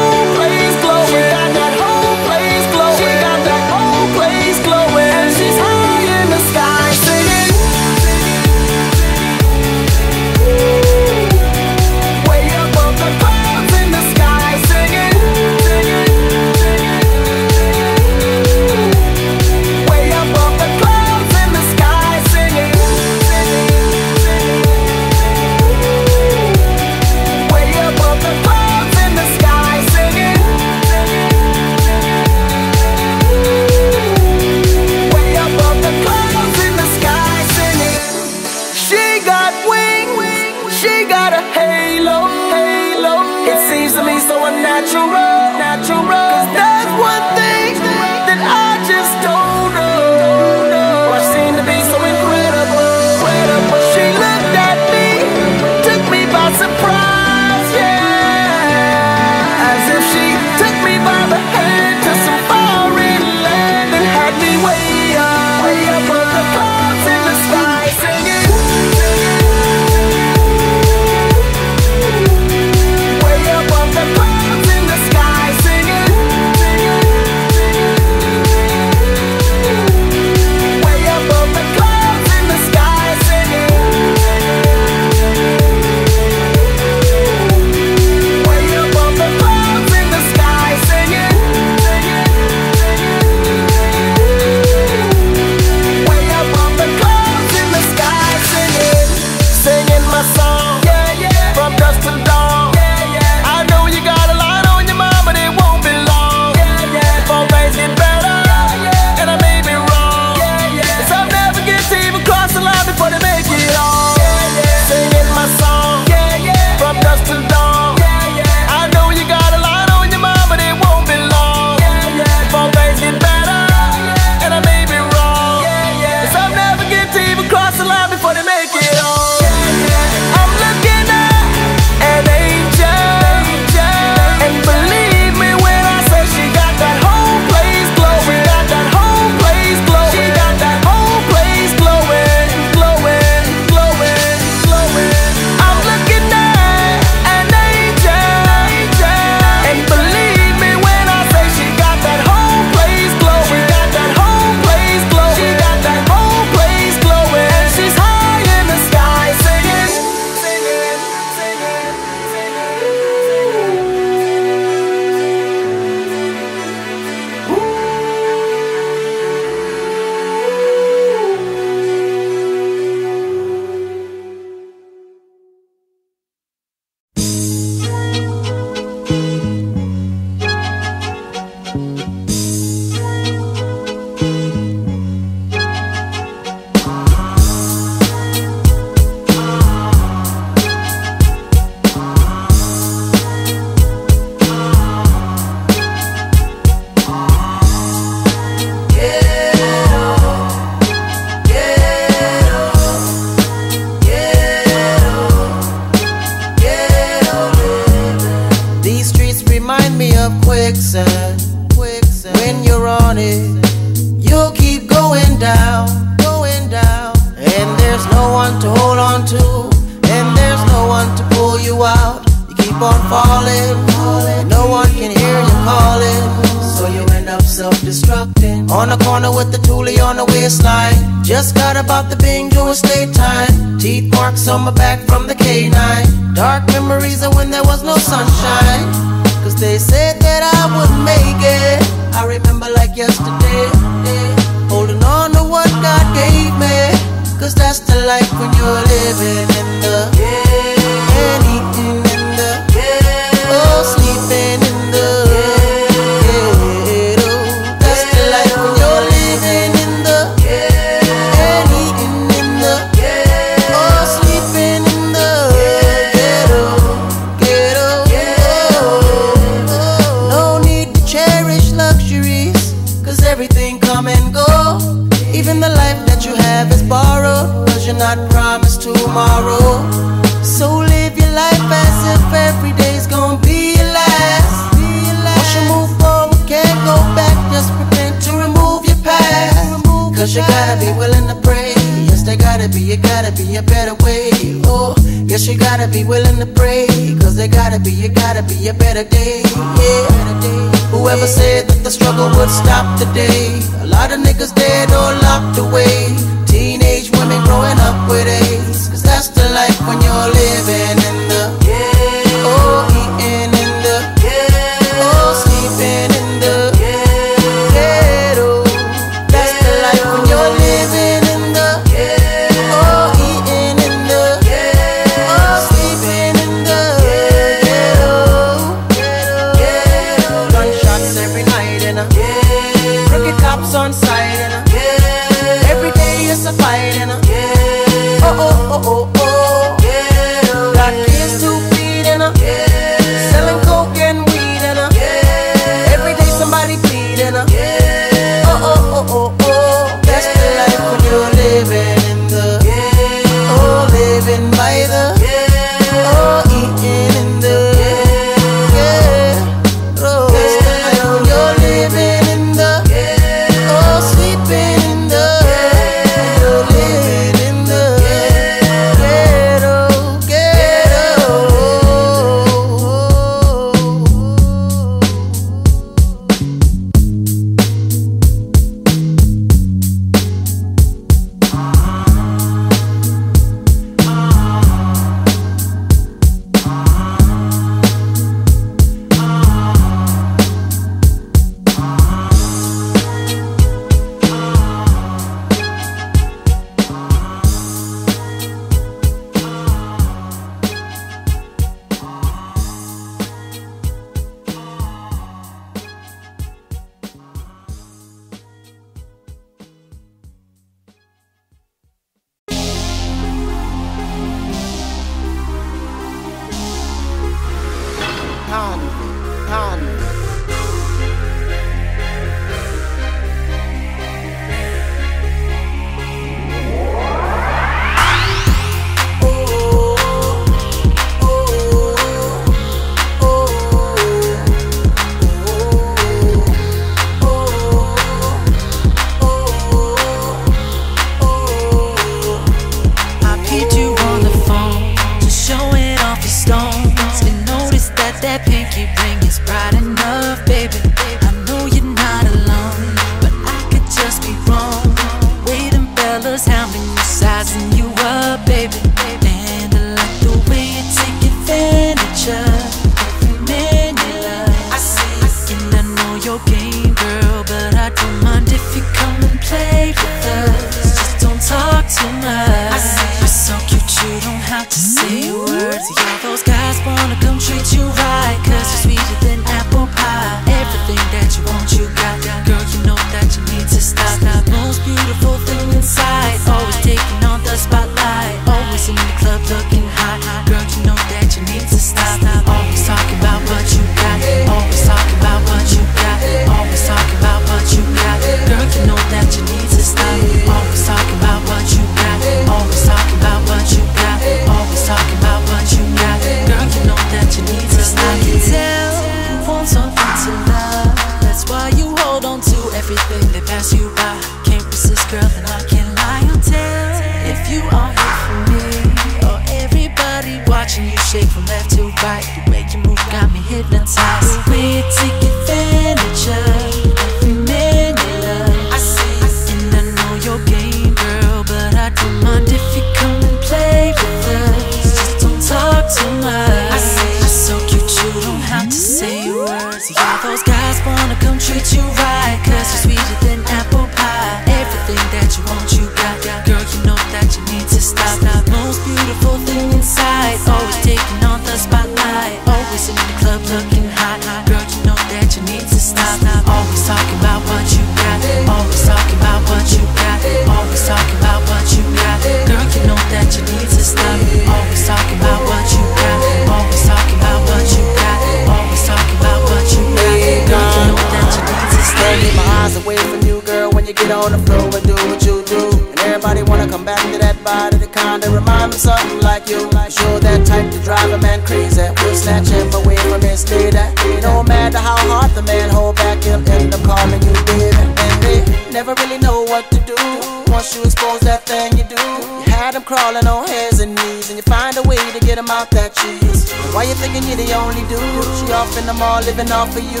living off of you.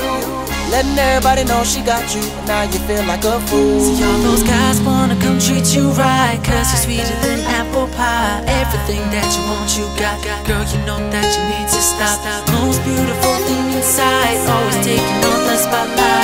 Letting everybody know she got you, now you feel like a fool. See, all those guys wanna come treat you right, cause you're sweeter than apple pie. Everything that you want, you got. Girl, you know that you need to stop. Most beautiful thing inside, always taking on the spotlight.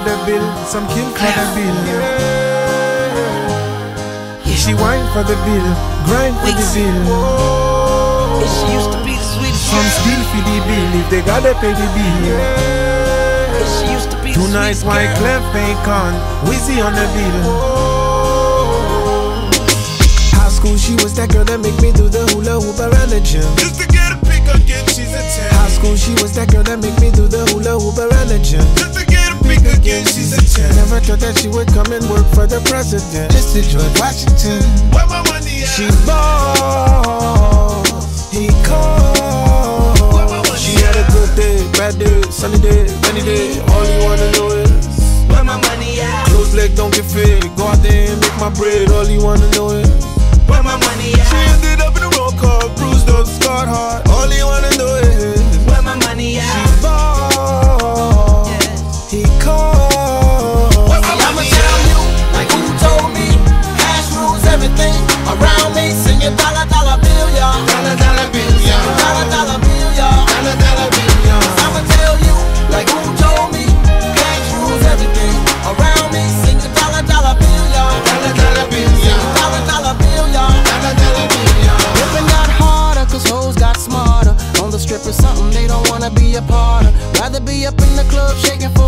for the bill, some kill for the bill. Yeah. She whine for the bill, grind for the bill. She used to be sweet. Some steal for the bill if they gotta pay the bill. She used to be Two nights why Clef ain't on, Wizzy on the bill school, she was that girl that make me do the hula hoop around the gym. Just to get a pick again, she's a 10. High school, she was that girl that make me do the hula hoop around the gym speak she's a 10. Never thought that she would come and work for the president. Just to George Washington. Where my money at? She balls, he calls. She had a good day, bad day, sunny day, rainy day. All you wanna know is. Where my money at? Close leg, don't get fit. Go out there and make my bread. All you wanna know is. Where my money at? She ended up in a roll call, bruised up, scarred hard. All you wanna know rather be up in the club shaking.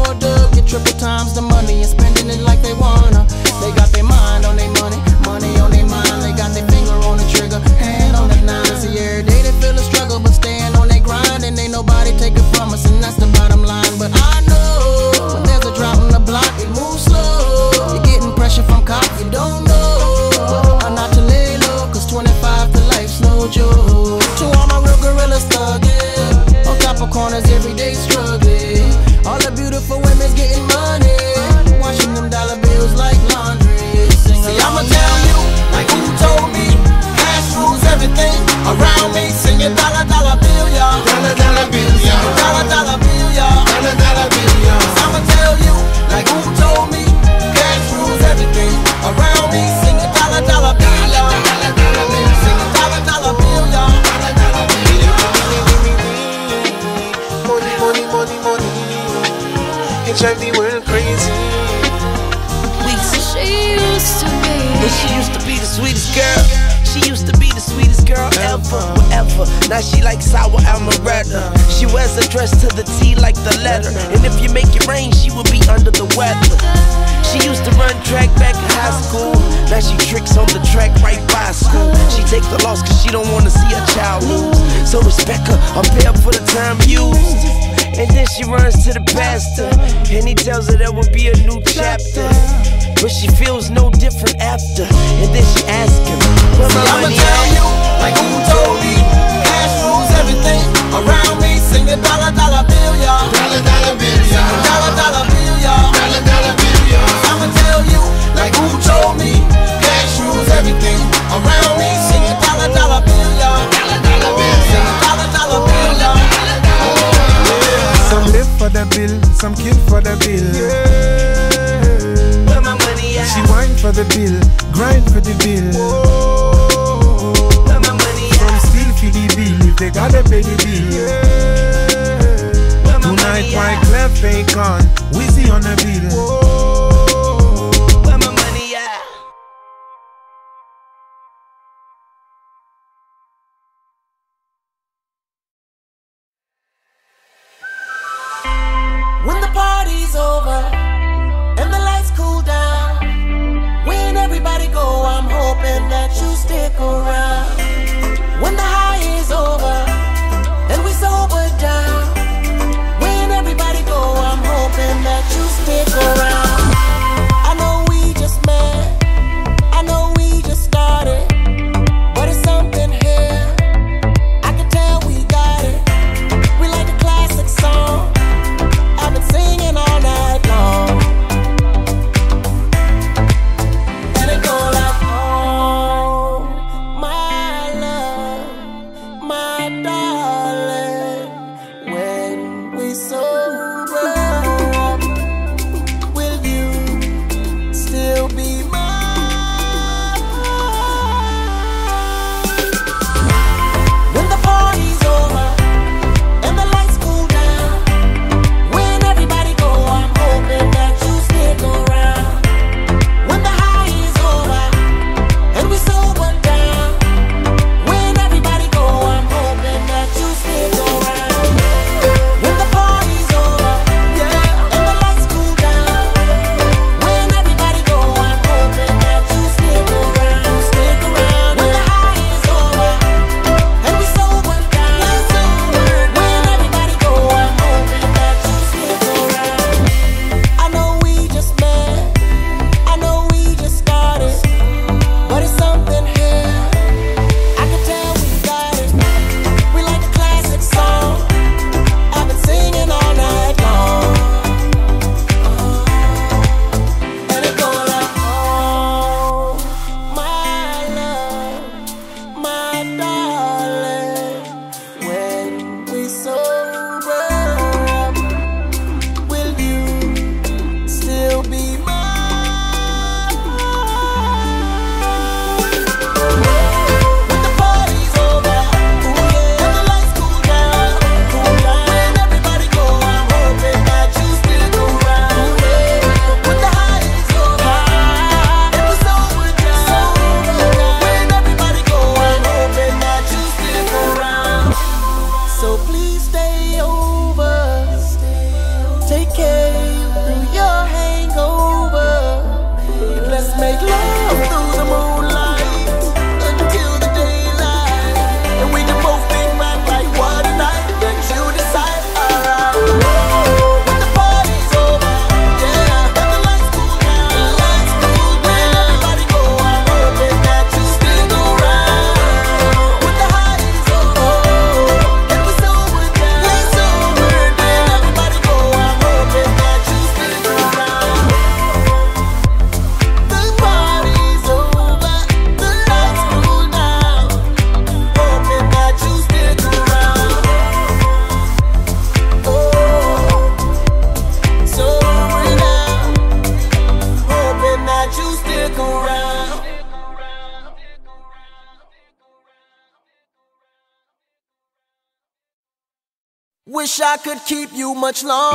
Much longer.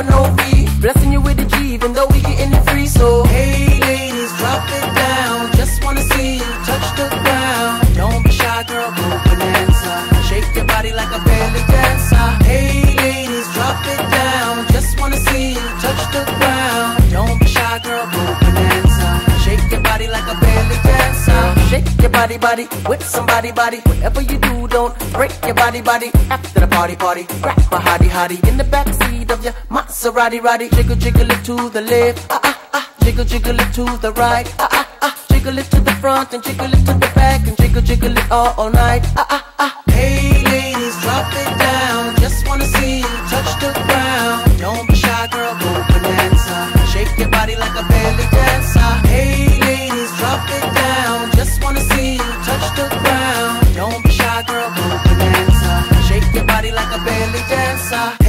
With no fee. Blessing you with the G, even though we getting it free. So, hey ladies, drop it down. Just wanna see you touch the ground. Don't be shy, girl, go Bananza. Shake your body like a belly dancer. Hey ladies, drop it down. Just wanna see you touch the ground. Don't be shy, girl, go Bananza. Shake your body like a belly dancer. Shake your body, body with somebody, body. Whatever you do, don't break your body, body. After the party, party, grab a hottie, hottie in the backseat of your Maserati, roddy. Jiggle, jiggle it to the left, ah ah ah. Jiggle, jiggle it to the right, ah ah ah. Jiggle it to the front and jiggle it to the back and jiggle, jiggle it all, all night, ah ah ah. Hey ladies, drop it down. Just wanna see you touch the ground. Don't be shy, girl, go Bananza. Shake your body like a belly dancer. Hey ladies, drop it down. Just wanna see you touch the ground. Don't be shy, girl, go Bananza. Shake your body like a belly dancer.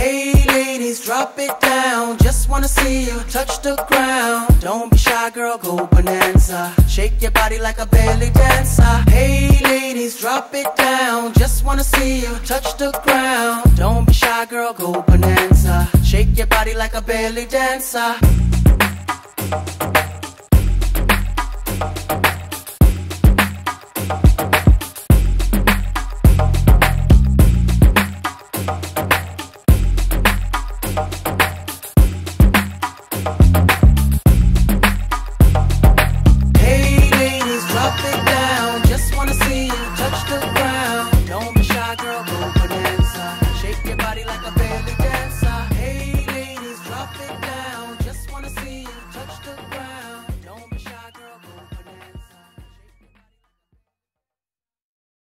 Wanna see you touch the ground. Don't be shy, girl, go Bananza. Shake your body like a belly dancer. Hey ladies, drop it down. Just wanna see you touch the ground. Don't be shy, girl, go Bananza. Shake your body like a belly dancer.